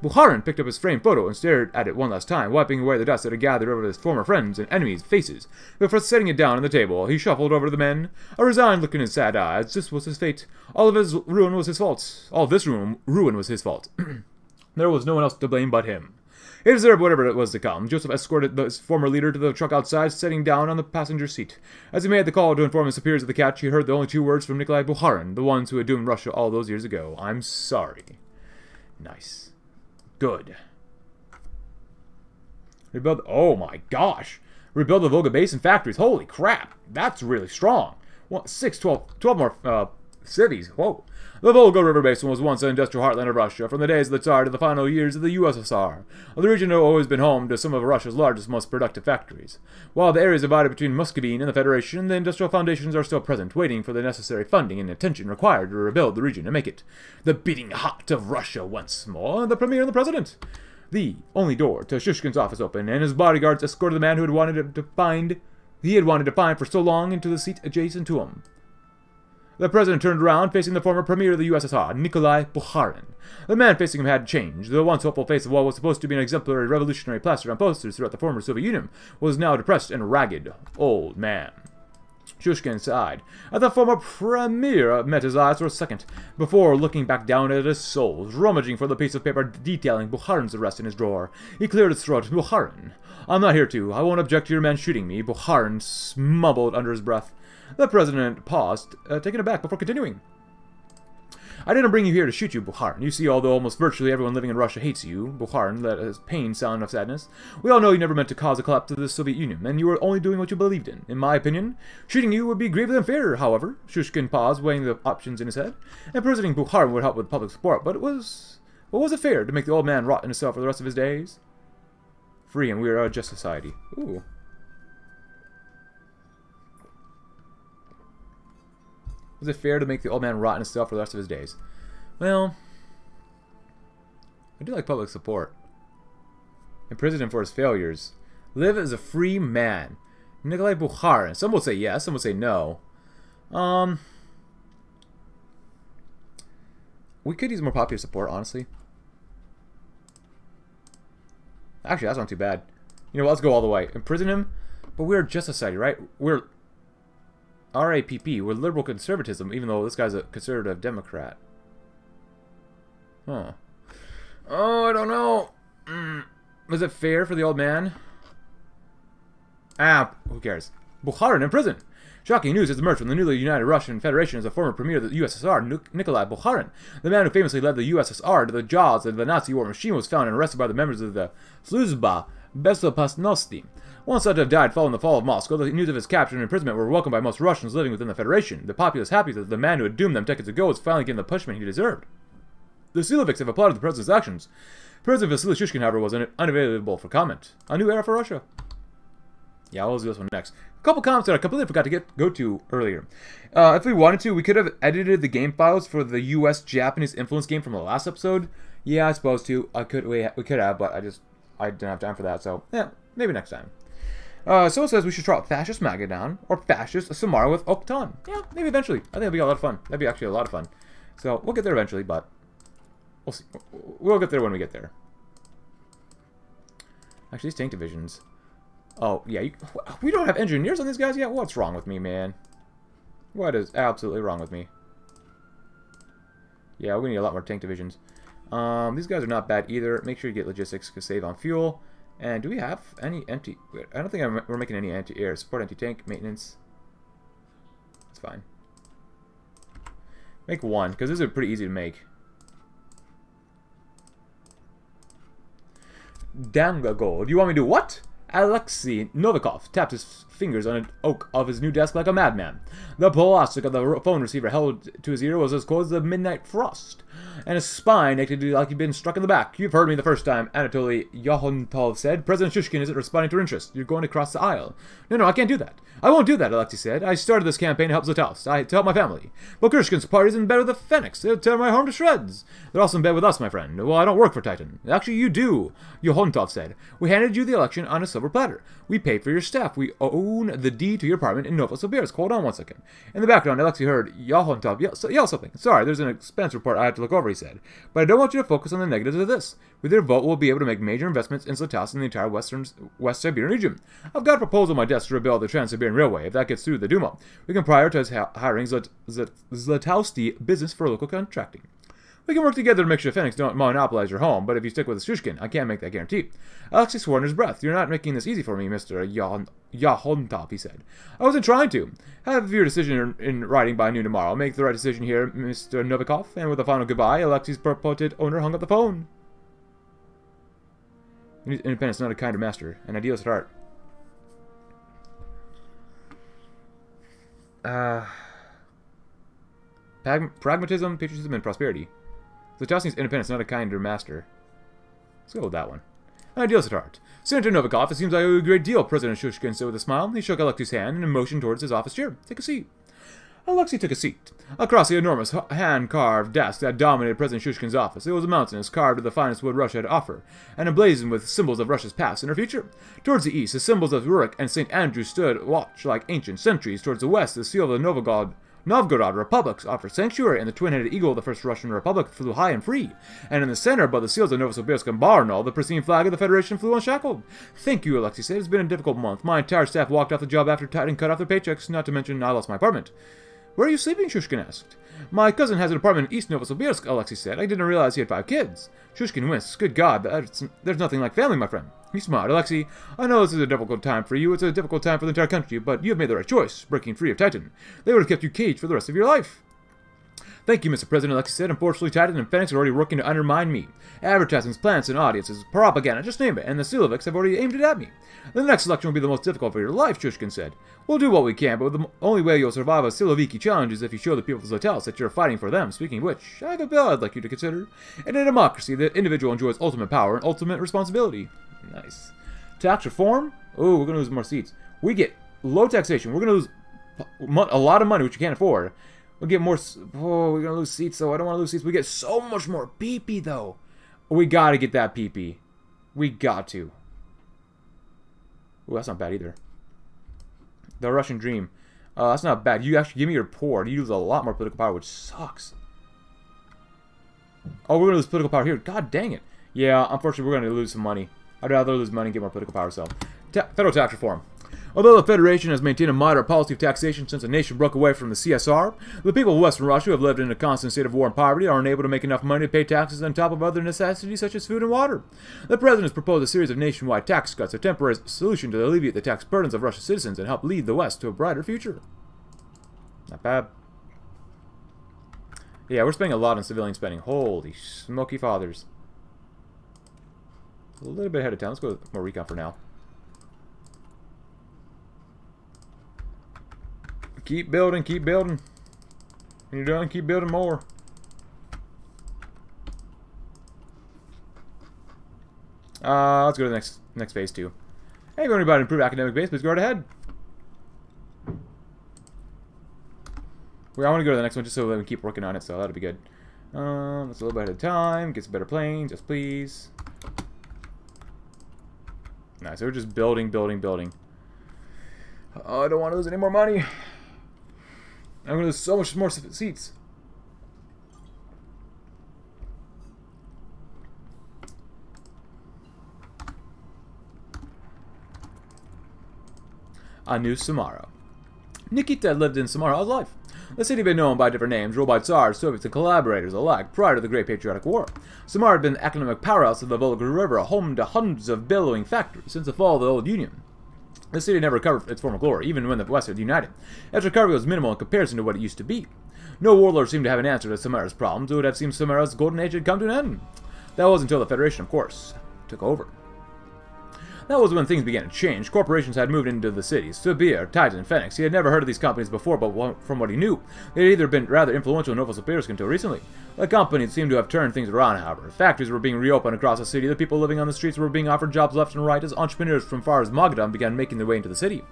S2: Bukharin picked up his framed photo and stared at it one last time, wiping away the dust that had gathered over his former friends' and enemies' faces. Before setting it down on the table, he shuffled over to the men, a resigned look in his sad eyes. This was his fate. All of his ruin was his fault. All this ruin, ruin was his fault. there was no one else to blame but him. He deserved whatever it was to come. Joseph escorted his former leader to the truck outside, sitting down on the passenger seat. As he made the call to inform his superiors of the catch, he heard the only two words from Nikolai Bukharin, the ones who had doomed Russia all those years ago. I'm sorry. Nice. Good. Rebuild. Oh my gosh. Rebuild the Volga Basin factories. Holy crap. That's really strong. What, 6, 12, 12 more uh, cities. Whoa. The Volga River Basin was once an industrial heartland of Russia from the days of the Tsar to the final years of the USSR. The region had always been home to some of Russia's largest, most productive factories. While the area is divided between Muscovine and the Federation, the industrial foundations are still present, waiting for the necessary funding and attention required to rebuild the region and make it the beating heart of Russia once more. The Premier and the President. The only door to Shushkin's office opened, and his bodyguards escorted the man who had wanted to find he had wanted to find for so long into the seat adjacent to him. The president turned around, facing the former premier of the USSR, Nikolai Bukharin. The man facing him had changed. The once hopeful face of what was supposed to be an exemplary revolutionary plastered on posters throughout the former Soviet Union was now a depressed and ragged old man. Shushkin sighed. The former premier met his eyes for a second, before looking back down at his soles, rummaging for the piece of paper detailing Bukharin's arrest in his drawer. He cleared his throat. Bukharin, I'm not here to. I won't object to your men shooting me, Bukharin mumbled under his breath. The president paused, uh, taken aback before continuing. I didn't bring you here to shoot you, Bukharin. You see, although almost virtually everyone living in Russia hates you, Bukharin, that is pain sound of sadness, we all know you never meant to cause a collapse of the Soviet Union, and you were only doing what you believed in. In my opinion, shooting you would be gravely unfair, however. Shushkin paused, weighing the options in his head, and President Bukharin would help with public support, but it was... Well, was it fair to make the old man rot in his cell for the rest of his days? Free and we are a just society. Ooh. Was it fair to make the old man rot in his cell for the rest of his days? Well, I do like public support. Imprison him for his failures. Live as a free man. Nikolai Bukharin. Some will say yes, some will say no. Um, we could use more popular support, honestly. Actually, that's not too bad. You know, let's go all the way. Imprison him, but we're just society, right? We're RAPP, we're liberal conservatism, even though this guy's a conservative Democrat. Huh. Oh, I don't know. Mm. Was it fair for the old man? Ah, who cares? Bukharin in prison. Shocking news has emerged from the newly united Russian Federation as a former premier of the USSR, Nikolai Bukharin. The man who famously led the USSR to the jaws of the Nazi war machine was found and arrested by the members of the Sluzhba Bezopasnosti. One such have died following the fall of Moscow. The news of his capture and imprisonment were welcomed by most Russians living within the Federation. The populace happy that the man who had doomed them decades ago was finally given the punishment he deserved. The Siloviks have applauded the president's actions. President Vasily Shushkin, however, was unavailable for comment. A new era for Russia. Yeah, I'll do this one next. A couple comments that I completely forgot to get go to earlier. Uh, if we wanted to, we could have edited the game files for the U.S. Japanese influence game from the last episode. Yeah, I suppose to. I could we, we could have, but I just I didn't have time for that. So yeah, maybe next time. Uh, so it says we should try out Fascist Magadan or Fascist Samara with Oktan. Yeah, maybe eventually. I think it'll be a lot of fun. That'd be actually a lot of fun. So we'll get there eventually, but we'll see. We'll get there when we get there. Actually, these tank divisions. Oh, yeah, you, we don't have engineers on these guys yet? What's wrong with me, man? What is absolutely wrong with me? Yeah, we're gonna need a lot more tank divisions. Um, these guys are not bad either. Make sure you get logistics to save on fuel. And do we have any empty... I don't think I'm, we're making any anti-air. Support anti-tank, maintenance. It's fine. Make one, because these are pretty easy to make. Damn gold. You want me to do what? Alexei Novikov tapped his fingers on an oak of his new desk like a madman. The plastic of the phone receiver held to his ear was as cold as the midnight frost, and his spine ached like he'd been struck in the back. You've heard me the first time, Anatoly Yahontov said. President Shushkin isn't responding to your interest. You're going to cross the aisle. No, no, I can't do that. I won't do that, Alexei said. I started this campaign to help I, to help my family. But Pokryshkin's party's in bed with the Phoenix. They'll tear my home to shreds. They're also in bed with us, my friend. Well, I don't work for Titan. Actually, you do, Yahontov said. We handed you the election on a silver platter. We paid for your staff. We the deed to your apartment in Novosibirsk. Hold on one second. In the background, Alexei heard Yahontov yell, yell something. Sorry, there's an expense report I have to look over, he said. But I don't want you to focus on the negatives of this. With your vote, we'll be able to make major investments in Zlatoust and the entire western West Siberian region. I've got a proposal on my desk to rebuild the Trans-Siberian Railway. If that gets through the Duma, we can prioritize hiring Zlat Zlat Zlatousti business for local contracting. We can work together to make sure Phoenix don't monopolize your home, but if you stick with the Shushkin, I can't make that guarantee. Alexei swore in his breath. You're not making this easy for me, Mr. Yahontov, he said. I wasn't trying to. Have your decision in writing by noon tomorrow. Make the right decision here, Mr. Novikov. And with a final goodbye, Alexei's purported owner hung up the phone. Independence, not a kinder master. An idealist at heart. Uh, pragmatism, patriotism, and prosperity. Zlatowski's independence, not a kinder master. Let's go with that one. Ideals at heart. Senator Novikov, it seems I owe you a great deal, President Shushkin said with a smile. He shook Alexei's hand and motioned towards his office chair. Take a seat. Alexei took a seat. Across the enormous hand-carved desk that dominated President Shushkin's office, it was a mountainous, carved of the finest wood Russia had to offer, and emblazoned with symbols of Russia's past and her future. Towards the east, the symbols of Rurik and St. Andrew stood watch like ancient sentries. Towards the west, the seal of the Novgorod Novgorod republics offered sanctuary, and the twin-headed eagle of the First Russian Republic flew high and free. And in the center, above the seals of Novosibirsk and Barnaul, the pristine flag of the Federation flew unshackled. Thank you, Alexei said. It's been a difficult month. My entire staff walked off the job after Titan cut off their paychecks, not to mention I lost my apartment. Where are you sleeping? Shushkin asked. My cousin has an apartment in East Novosibirsk, Alexei said. I didn't realize he had five kids. Shushkin winced. Good God, there's nothing like family, my friend. He smiled. Alexei, I know this is a difficult time for you. It's a difficult time for the entire country, but you have made the right choice, breaking free of Titan. They would have kept you caged for the rest of your life. Thank you, Mr. President, Alexei said. Unfortunately, Titan and Phoenix are already working to undermine me. Advertisements, plants, and audiences, propaganda, just name it, and the Siloviks have already aimed it at me. The next election will be the most difficult for your life, Shushkin said. We'll do what we can, but the only way you'll survive a Siloviki challenge is if you show the people of Zlatoust that you're fighting for them. Speaking of which, I have a bill I'd like you to consider. In a democracy, the individual enjoys ultimate power and ultimate responsibility. Nice. Tax reform? Oh, we're going to lose more seats. We get low taxation. We're going to lose a lot of money, which you can't afford. We'll get more. Oh, we're gonna lose seats though. I don't want to lose seats. We get so much more PP though. We gotta get that PP. We got to. Oh, that's not bad either. The Russian Dream. Uh, that's not bad. You actually give me your poor. You lose a lot more political power, which sucks. Oh, we're gonna lose political power here. God dang it. Yeah, unfortunately, we're gonna lose some money. I'd rather lose money and get more political power. So, Ta federal tax reform. Although the Federation has maintained a moderate policy of taxation since the nation broke away from the CSR, the people of Western Russia who have lived in a constant state of war and poverty are unable to make enough money to pay taxes on top of other necessities such as food and water. The President has proposed a series of nationwide tax cuts, a temporary solution to alleviate the tax burdens of Russia's citizens and help lead the West to a brighter future. Not bad. Yeah, we're spending a lot on civilian spending. Holy smoky fathers. A little bit ahead of time. Let's go with more recon for now. Keep building, keep building. When you're done, keep building more. Uh, let's go to the next next phase two. Hey, if you want to improve academic base, please go right ahead. Well, I want to go to the next one just so that we keep working on it, so that'll be good. Um, let's a little bit ahead of time. Get some better planes, just please. Nice, so we're just building, building, building. Oh, I don't want to lose any more money. I'm to lose so much more seats. A new Samara. Nikita lived in Samara all his life. The city had been known by different names, ruled by Tsars, Soviets, and collaborators alike prior to the Great Patriotic War. Samara had been the economic powerhouse of the Volga River, home to hundreds of billowing factories since the fall of the old Union. The city never recovered its former glory, even when the West had united. Its recovery was minimal in comparison to what it used to be. No warlord seemed to have an answer to Samara's problems. It would have seemed Samara's golden age had come to an end. That was until the Federation, of course, took over. That was when things began to change. Corporations had moved into the cities. Sibir, Titan, Phoenix. He had never heard of these companies before, but from what he knew, they had either been rather influential in Novosibirsk until recently. The companies seemed to have turned things around, however. Factories were being reopened across the city. The people living on the streets were being offered jobs left and right as entrepreneurs from far as Magadan began making their way into the city.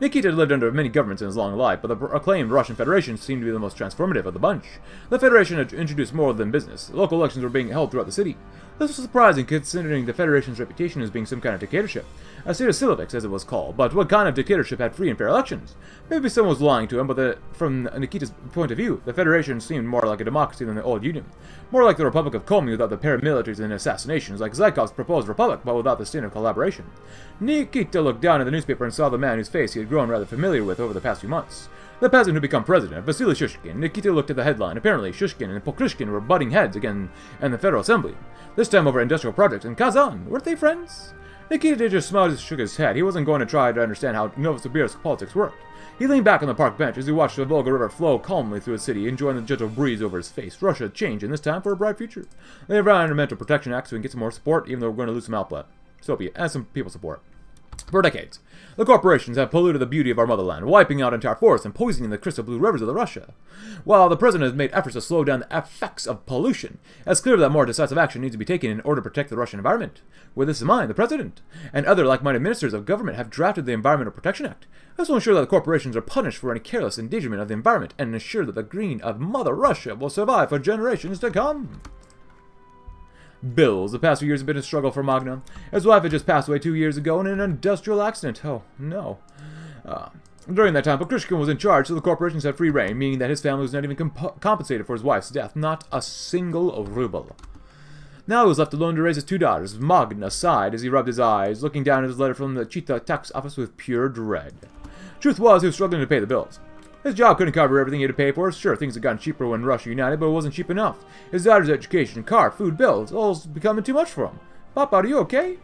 S2: Nikita had lived under many governments in his long life, but the acclaimed Russian Federation seemed to be the most transformative of the bunch. The Federation had introduced more than business. Local elections were being held throughout the city. This was surprising considering the Federation's reputation as being some kind of dictatorship. A state of Siloviks, as it was called, but what kind of dictatorship had free and fair elections? Maybe someone was lying to him, but the, from Nikita's point of view, the Federation seemed more like a democracy than the old Union. More like the Republic of Komi without the paramilitaries and assassinations, like Zaikov's proposed republic, but without the of collaboration. Nikita looked down at the newspaper and saw the man whose face he had grown rather familiar with over the past few months. The peasant who became president, Vasily Shushkin. Nikita looked at the headline. Apparently, Shushkin and Pokryshkin were butting heads again in the Federal Assembly. This time over industrial projects in Kazan. Weren't they friends? Nikita just smiled and shook his head. He wasn't going to try to understand how Novosibirsk politics worked. He leaned back on the park bench as he watched the Volga River flow calmly through the city, enjoying the gentle breeze over his face. Russia changed, and this time for a bright future. They The Environmental Protection Act so we can get some more support, even though we're going to lose some output. So be it, and some people support. For decades, the corporations have polluted the beauty of our motherland, wiping out entire forests and poisoning the crystal blue rivers of the Russia. While the president has made efforts to slow down the effects of pollution, it's clear that more decisive action needs to be taken in order to protect the Russian environment. With this in mind, the president and other like-minded ministers of government have drafted the Environmental Protection Act. This will ensure that the corporations are punished for any careless endangerment of the environment and ensure that the green of Mother Russia will survive for generations to come. Bills. The past few years have been a struggle for Magna. His wife had just passed away two years ago in an industrial accident. Oh, no. Uh, during that time, Pokryshkin was in charge, so the corporations had free reign, meaning that his family was not even comp compensated for his wife's death. Not a single ruble. Now he was left alone to raise his two daughters. Magna sighed as he rubbed his eyes, looking down at his letter from the Chita tax office with pure dread. Truth was, he was struggling to pay the bills. His job couldn't cover everything he had to pay for. Sure, things had gotten cheaper when Russia united, but it wasn't cheap enough. His daughter's education, car, food, bills, all was becoming too much for him. Papa, are you okay?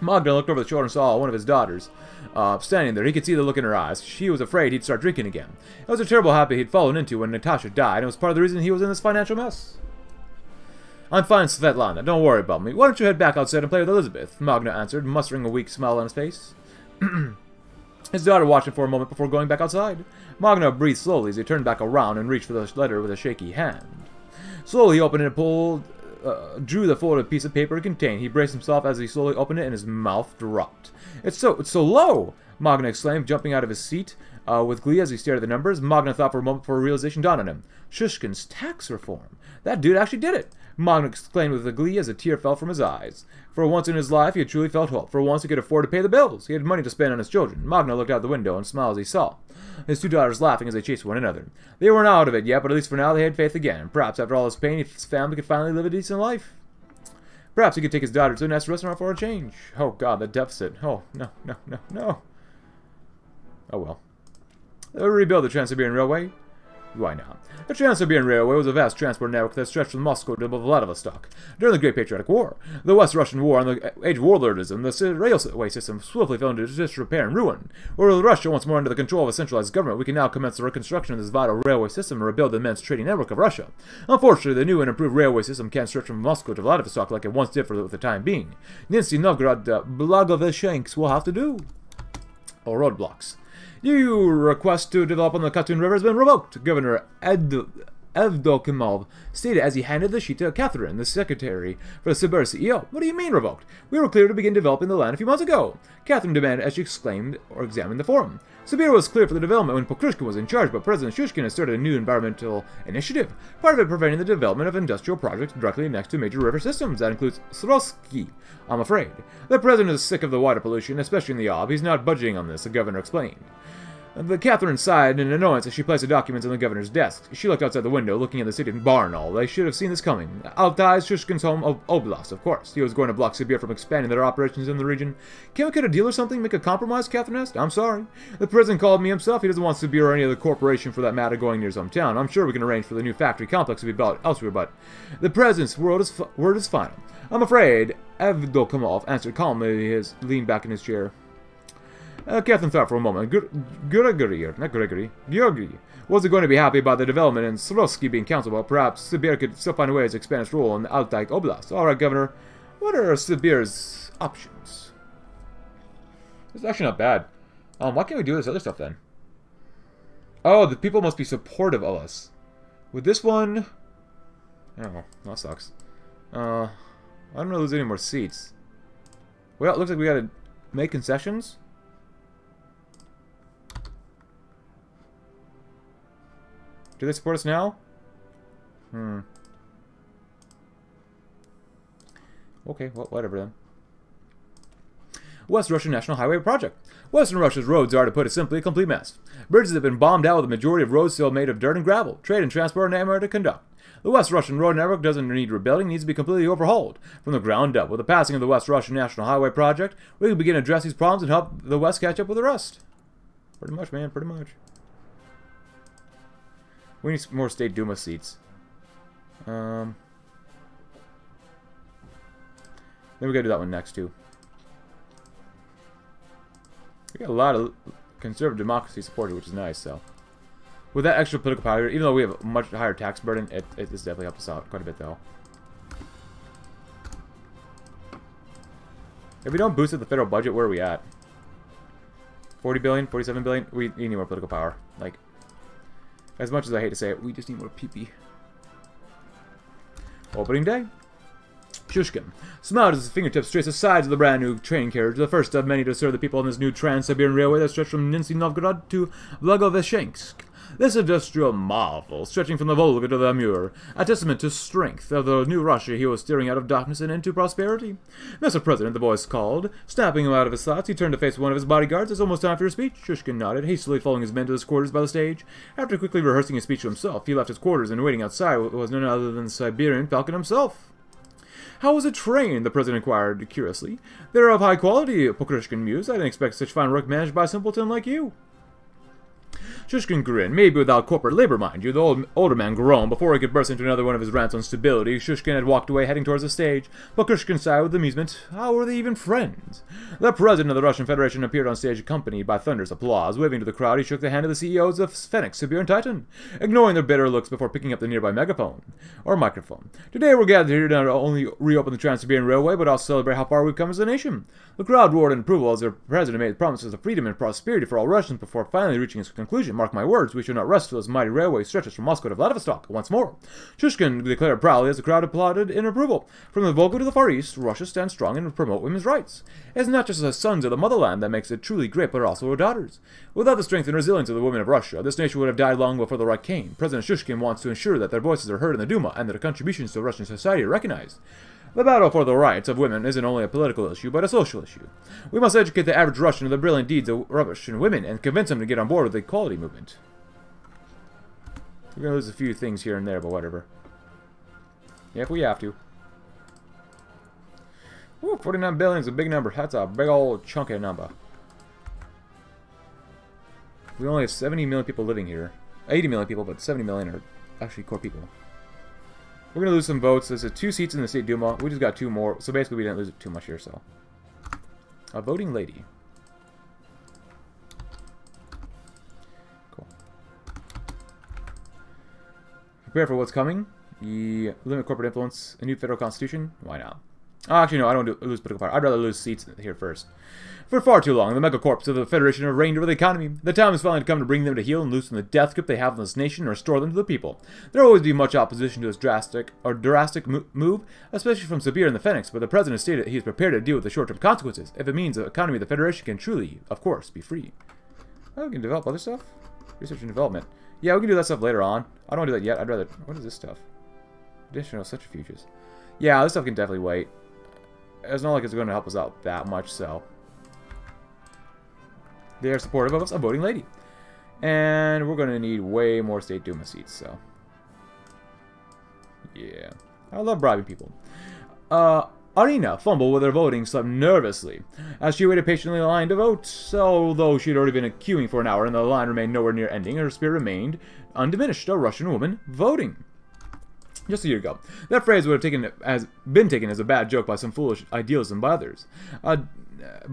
S2: Magda looked over the shoulder and saw one of his daughters uh, standing there. He could see the look in her eyes. She was afraid he'd start drinking again. It was a terrible habit he'd fallen into when Natasha died, and it was part of the reason he was in this financial mess. I'm fine, Svetlana. Don't worry about me. Why don't you head back outside and play with Elizabeth? Magna answered, mustering a weak smile on his face. his daughter watched him for a moment before going back outside. Magna breathed slowly as he turned back around and reached for the letter with a shaky hand. Slowly he opened it and pulled, uh, drew the folded piece of paper it contained. He braced himself as he slowly opened it and his mouth dropped. It's so, it's so low! Magna exclaimed, jumping out of his seat uh, with glee as he stared at the numbers. Magna thought for a moment before realization dawned on him. Shushkin's tax reform. That dude actually did it. Magna exclaimed with a glee as a tear fell from his eyes. For once in his life, he had truly felt hope. For once, he could afford to pay the bills. He had money to spend on his children. Magna looked out the window and smiled as he saw his two daughters laughing as they chased one another. They weren't out of it yet, but at least for now they had faith again. Perhaps after all his pain, his family could finally live a decent life. Perhaps he could take his daughter to a nice restaurant for a change. Oh god, the deficit. Oh, no, no, no, no. Oh well. They'll rebuild the Trans-Siberian Railway. Why not? The Trans-Siberian Railway was a vast transport network that stretched from Moscow to Vladivostok. During the Great Patriotic War, the West Russian War, and the Age of Warlordism, the railway system swiftly fell into disrepair and ruin. With Russia once more under the control of a centralized government, we can now commence the reconstruction of this vital railway system and rebuild the immense trading network of Russia. Unfortunately, the new and improved railway system can't stretch from Moscow to Vladivostok like it once did for the time being. Nizhny Novgorod uh, Blagoveshchensk will have to do. Or roadblocks. Your request to develop on the Katun River has been revoked, Governor Ed Evdokimov stated as he handed the sheet to Catherine, the secretary for the Sibir CEO. What do you mean revoked? We were clear to begin developing the land a few months ago. Catherine demanded as she exclaimed or examined the form. Sibir was clear for the development when Pokryshkin was in charge, but President Shushkin has started a new environmental initiative, part of it preventing the development of industrial projects directly next to major river systems. That includes Srostki, I'm afraid. The president is sick of the water pollution, especially in the Ob. He's not budging on this, the governor explained. The Catherine sighed in annoyance as she placed the documents on the governor's desk. She looked outside the window, looking at the city of Barnaul. They should have seen this coming. Altai is Shushkin's home of Oblast, of course. He was going to block Sibir from expanding their operations in the region. Can't we cut a deal or something? Make a compromise, Catherine asked. I'm sorry. The president called me himself. He doesn't want Sibir or any other corporation for that matter going near his hometown. I'm sure we can arrange for the new factory complex to be built elsewhere, but the president's word is, word is final. I'm afraid, Evdokimov answered calmly as leaned back in his chair. Uh, thought for a moment. Gregory, or not Gregory, Georgi, wasn't going to be happy about the development in Srostki being cancelled, but perhaps Sibir could still find a way to expand its role in the Altai Oblast. Alright, Governor, what are Sibir's options? It's actually not bad. Um, why can't we do this other stuff then? Oh, the people must be supportive of us. With this one... Oh, that sucks. Uh, I don't know if there's any more seats. Well, it looks like we gotta make concessions. Do they support us now? Hmm. Okay, well, whatever then. West Russian National Highway Project. Western Russia's roads are, to put it simply, a complete mess. Bridges have been bombed out with the majority of roads still made of dirt and gravel. Trade and transport are nightmare to conduct. The West Russian road network doesn't need rebuilding, needs to be completely overhauled from the ground up. With the passing of the West Russian National Highway Project, we can begin to address these problems and help the West catch up with the rest. Pretty much, man, pretty much. We need more State Duma seats. Um, then we gotta do that one next, too. We got a lot of conservative democracy supported, which is nice, so. With that extra political power, even though we have a much higher tax burden, it, it this definitely helps us out quite a bit, though. If we don't boost the federal budget, where are we at? 40 billion? 47 billion? We need more political power. Like, as much as I hate to say it, we just need more PP. Opening day. Shushkin smiled as his fingertips traced the sides of the brand new train carriage, the first of many to serve the people on this new Trans-Siberian Railway that stretched from Nizhny Novgorod to Blagoveshchensk. This industrial marvel, stretching from the Volga to the Amur, a testament to strength of the new Russia he was steering out of darkness and into prosperity. Mr. President, the voice called. Snapping him out of his thoughts, he turned to face one of his bodyguards. It's almost time for your speech. Shushkin nodded, hastily following his men to his quarters by the stage. After quickly rehearsing his speech to himself, he left his quarters and waiting outside was none other than the Siberian Falcon himself. How was it trained? the president inquired curiously. They're of high quality, Pokryshkin mused. I didn't expect such fine work managed by a simpleton like you. Shushkin grinned, maybe without corporate labor, mind you. The old, older man groaned. Before he could burst into another one of his rants on stability, Shushkin had walked away, heading towards the stage. Pokryshkin sighed with amusement. How were they even friends? The president of the Russian Federation appeared on stage accompanied by thunderous applause. Waving to the crowd, he shook the hand of the CEOs of Phoenix, Siberian Titan, ignoring their bitter looks before picking up the nearby megaphone, or microphone. Today we're gathered here to not only reopen the Trans-Siberian Railway, but also celebrate how far we've come as a nation. The crowd roared in approval as their president made promises of freedom and prosperity for all Russians before finally reaching his conclusion. Mark my words, we shall not rest till this mighty railway stretches from Moscow to Vladivostok once more. Shushkin declared proudly as the crowd applauded in approval. From the Volga to the Far East, Russia stands strong and will promote women's rights. It's not just the sons of the motherland that makes it truly great, but also her daughters. Without the strength and resilience of the women of Russia, this nation would have died long before the right came. President Shushkin wants to ensure that their voices are heard in the Duma and that their contributions to Russian society are recognized. The battle for the rights of women isn't only a political issue, but a social issue. We must educate the average Russian of the brilliant deeds of Russian women and convince them to get on board with the equality movement. We're gonna lose a few things here and there, but whatever. If we have to. Ooh, 49 billion is a big number. That's a big old chunky number. We only have 70 million people living here. 80 million people, but 70 million are actually core people. We're gonna lose some votes. There's a two seats in the State Duma. We just got two more, so basically we didn't lose too much here, so. A voting lady. Cool. Prepare for what's coming. The limit corporate influence. A new federal constitution. Why not? Oh, actually, no, I don't lose political power. I'd rather lose seats here first. For far too long, the megacorps of the Federation have reigned over the economy. The time has finally come to bring them to heel and loosen the death grip they have on this nation and restore them to the people. There will always be much opposition to this drastic or drastic move, especially from Sibir and the Phoenix, but the President has stated he is prepared to deal with the short-term consequences if it means the economy of the Federation can truly, of course, be free. Oh, we can develop other stuff? Research and development. Yeah, we can do that stuff later on. I don't want to do that yet. I'd rather... What is this stuff? Additional centrifuges. Yeah, this stuff can definitely wait. It's not like it's going to help us out that much, so... They are supportive of us, a voting lady. And we're going to need way more State Duma seats, so... Yeah. I love bribing people. Uh, Arina fumbled with her voting slip nervously as she waited patiently in line to vote. So, although she had already been queuing for an hour and the line remained nowhere near ending, her spirit remained undiminished. A Russian woman voting. Just a year ago, that phrase would have taken as been taken as a bad joke by some foolish idealism by others. Uh,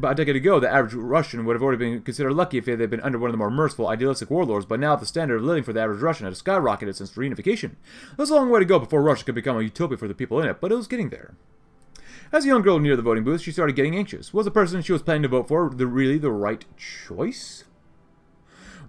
S2: a decade ago, the average Russian would have already been considered lucky if they had been under one of the more merciful, idealistic warlords, but now the standard of living for the average Russian had skyrocketed since reunification. There's a long way to go before Russia could become a utopia for the people in it, but it was getting there. As the young girl neared the voting booth, she started getting anxious. Was the person she was planning to vote for the, really the right choice?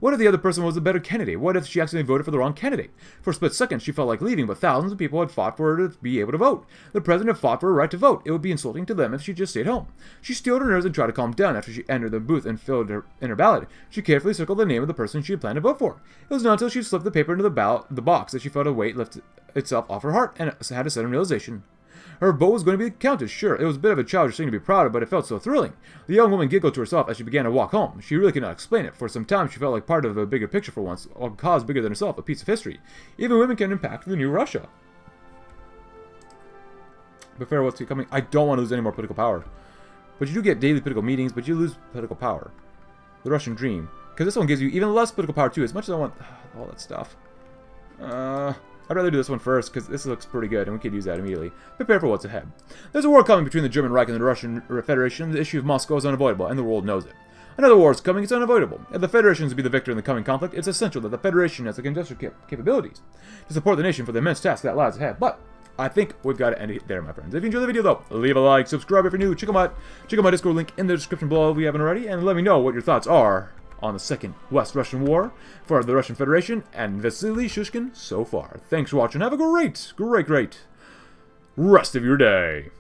S2: What if the other person was a better candidate? What if she accidentally voted for the wrong candidate? For a split second, she felt like leaving, but thousands of people had fought for her to be able to vote. The president had fought for her right to vote. It would be insulting to them if she just stayed home. She steeled her nerves and tried to calm down after she entered the booth and filled her, in her ballot. She carefully circled the name of the person she had planned to vote for. It was not until she slipped the paper into the, ballot, the box that she felt a weight lift itself off her heart and had a sudden realization. Her vote was going to be counted, sure. It was a bit of a childish thing to be proud of, but it felt so thrilling. The young woman giggled to herself as she began to walk home. She really could not explain it. For some time, she felt like part of a bigger picture for once, a cause bigger than herself, a piece of history. Even women can impact the new Russia. But fair, what's coming? I don't want to lose any more political power. But you do get daily political meetings, but you lose political power. The Russian dream. Because this one gives you even less political power, too, as much as I want all that stuff. Uh... I'd rather do this one first, because this looks pretty good, and we could use that immediately. Prepare for what's ahead. There's a war coming between the German Reich and the Russian Federation. The issue of Moscow is unavoidable, and the world knows it. Another war is coming, it's unavoidable. If the Federation is to be the victor in the coming conflict, it's essential that the Federation has the industrial cap capabilities to support the nation for the immense task that lies ahead. But I think we've got to end it there, my friends. If you enjoyed the video, though, leave a like, subscribe if you're new, check out my, check out my Discord link in the description below if you haven't already, and let me know what your thoughts are on the Second West Russian War for the Russian Federation and Vasily Shushkin so far. Thanks for watching. Have a great, great, great rest of your day.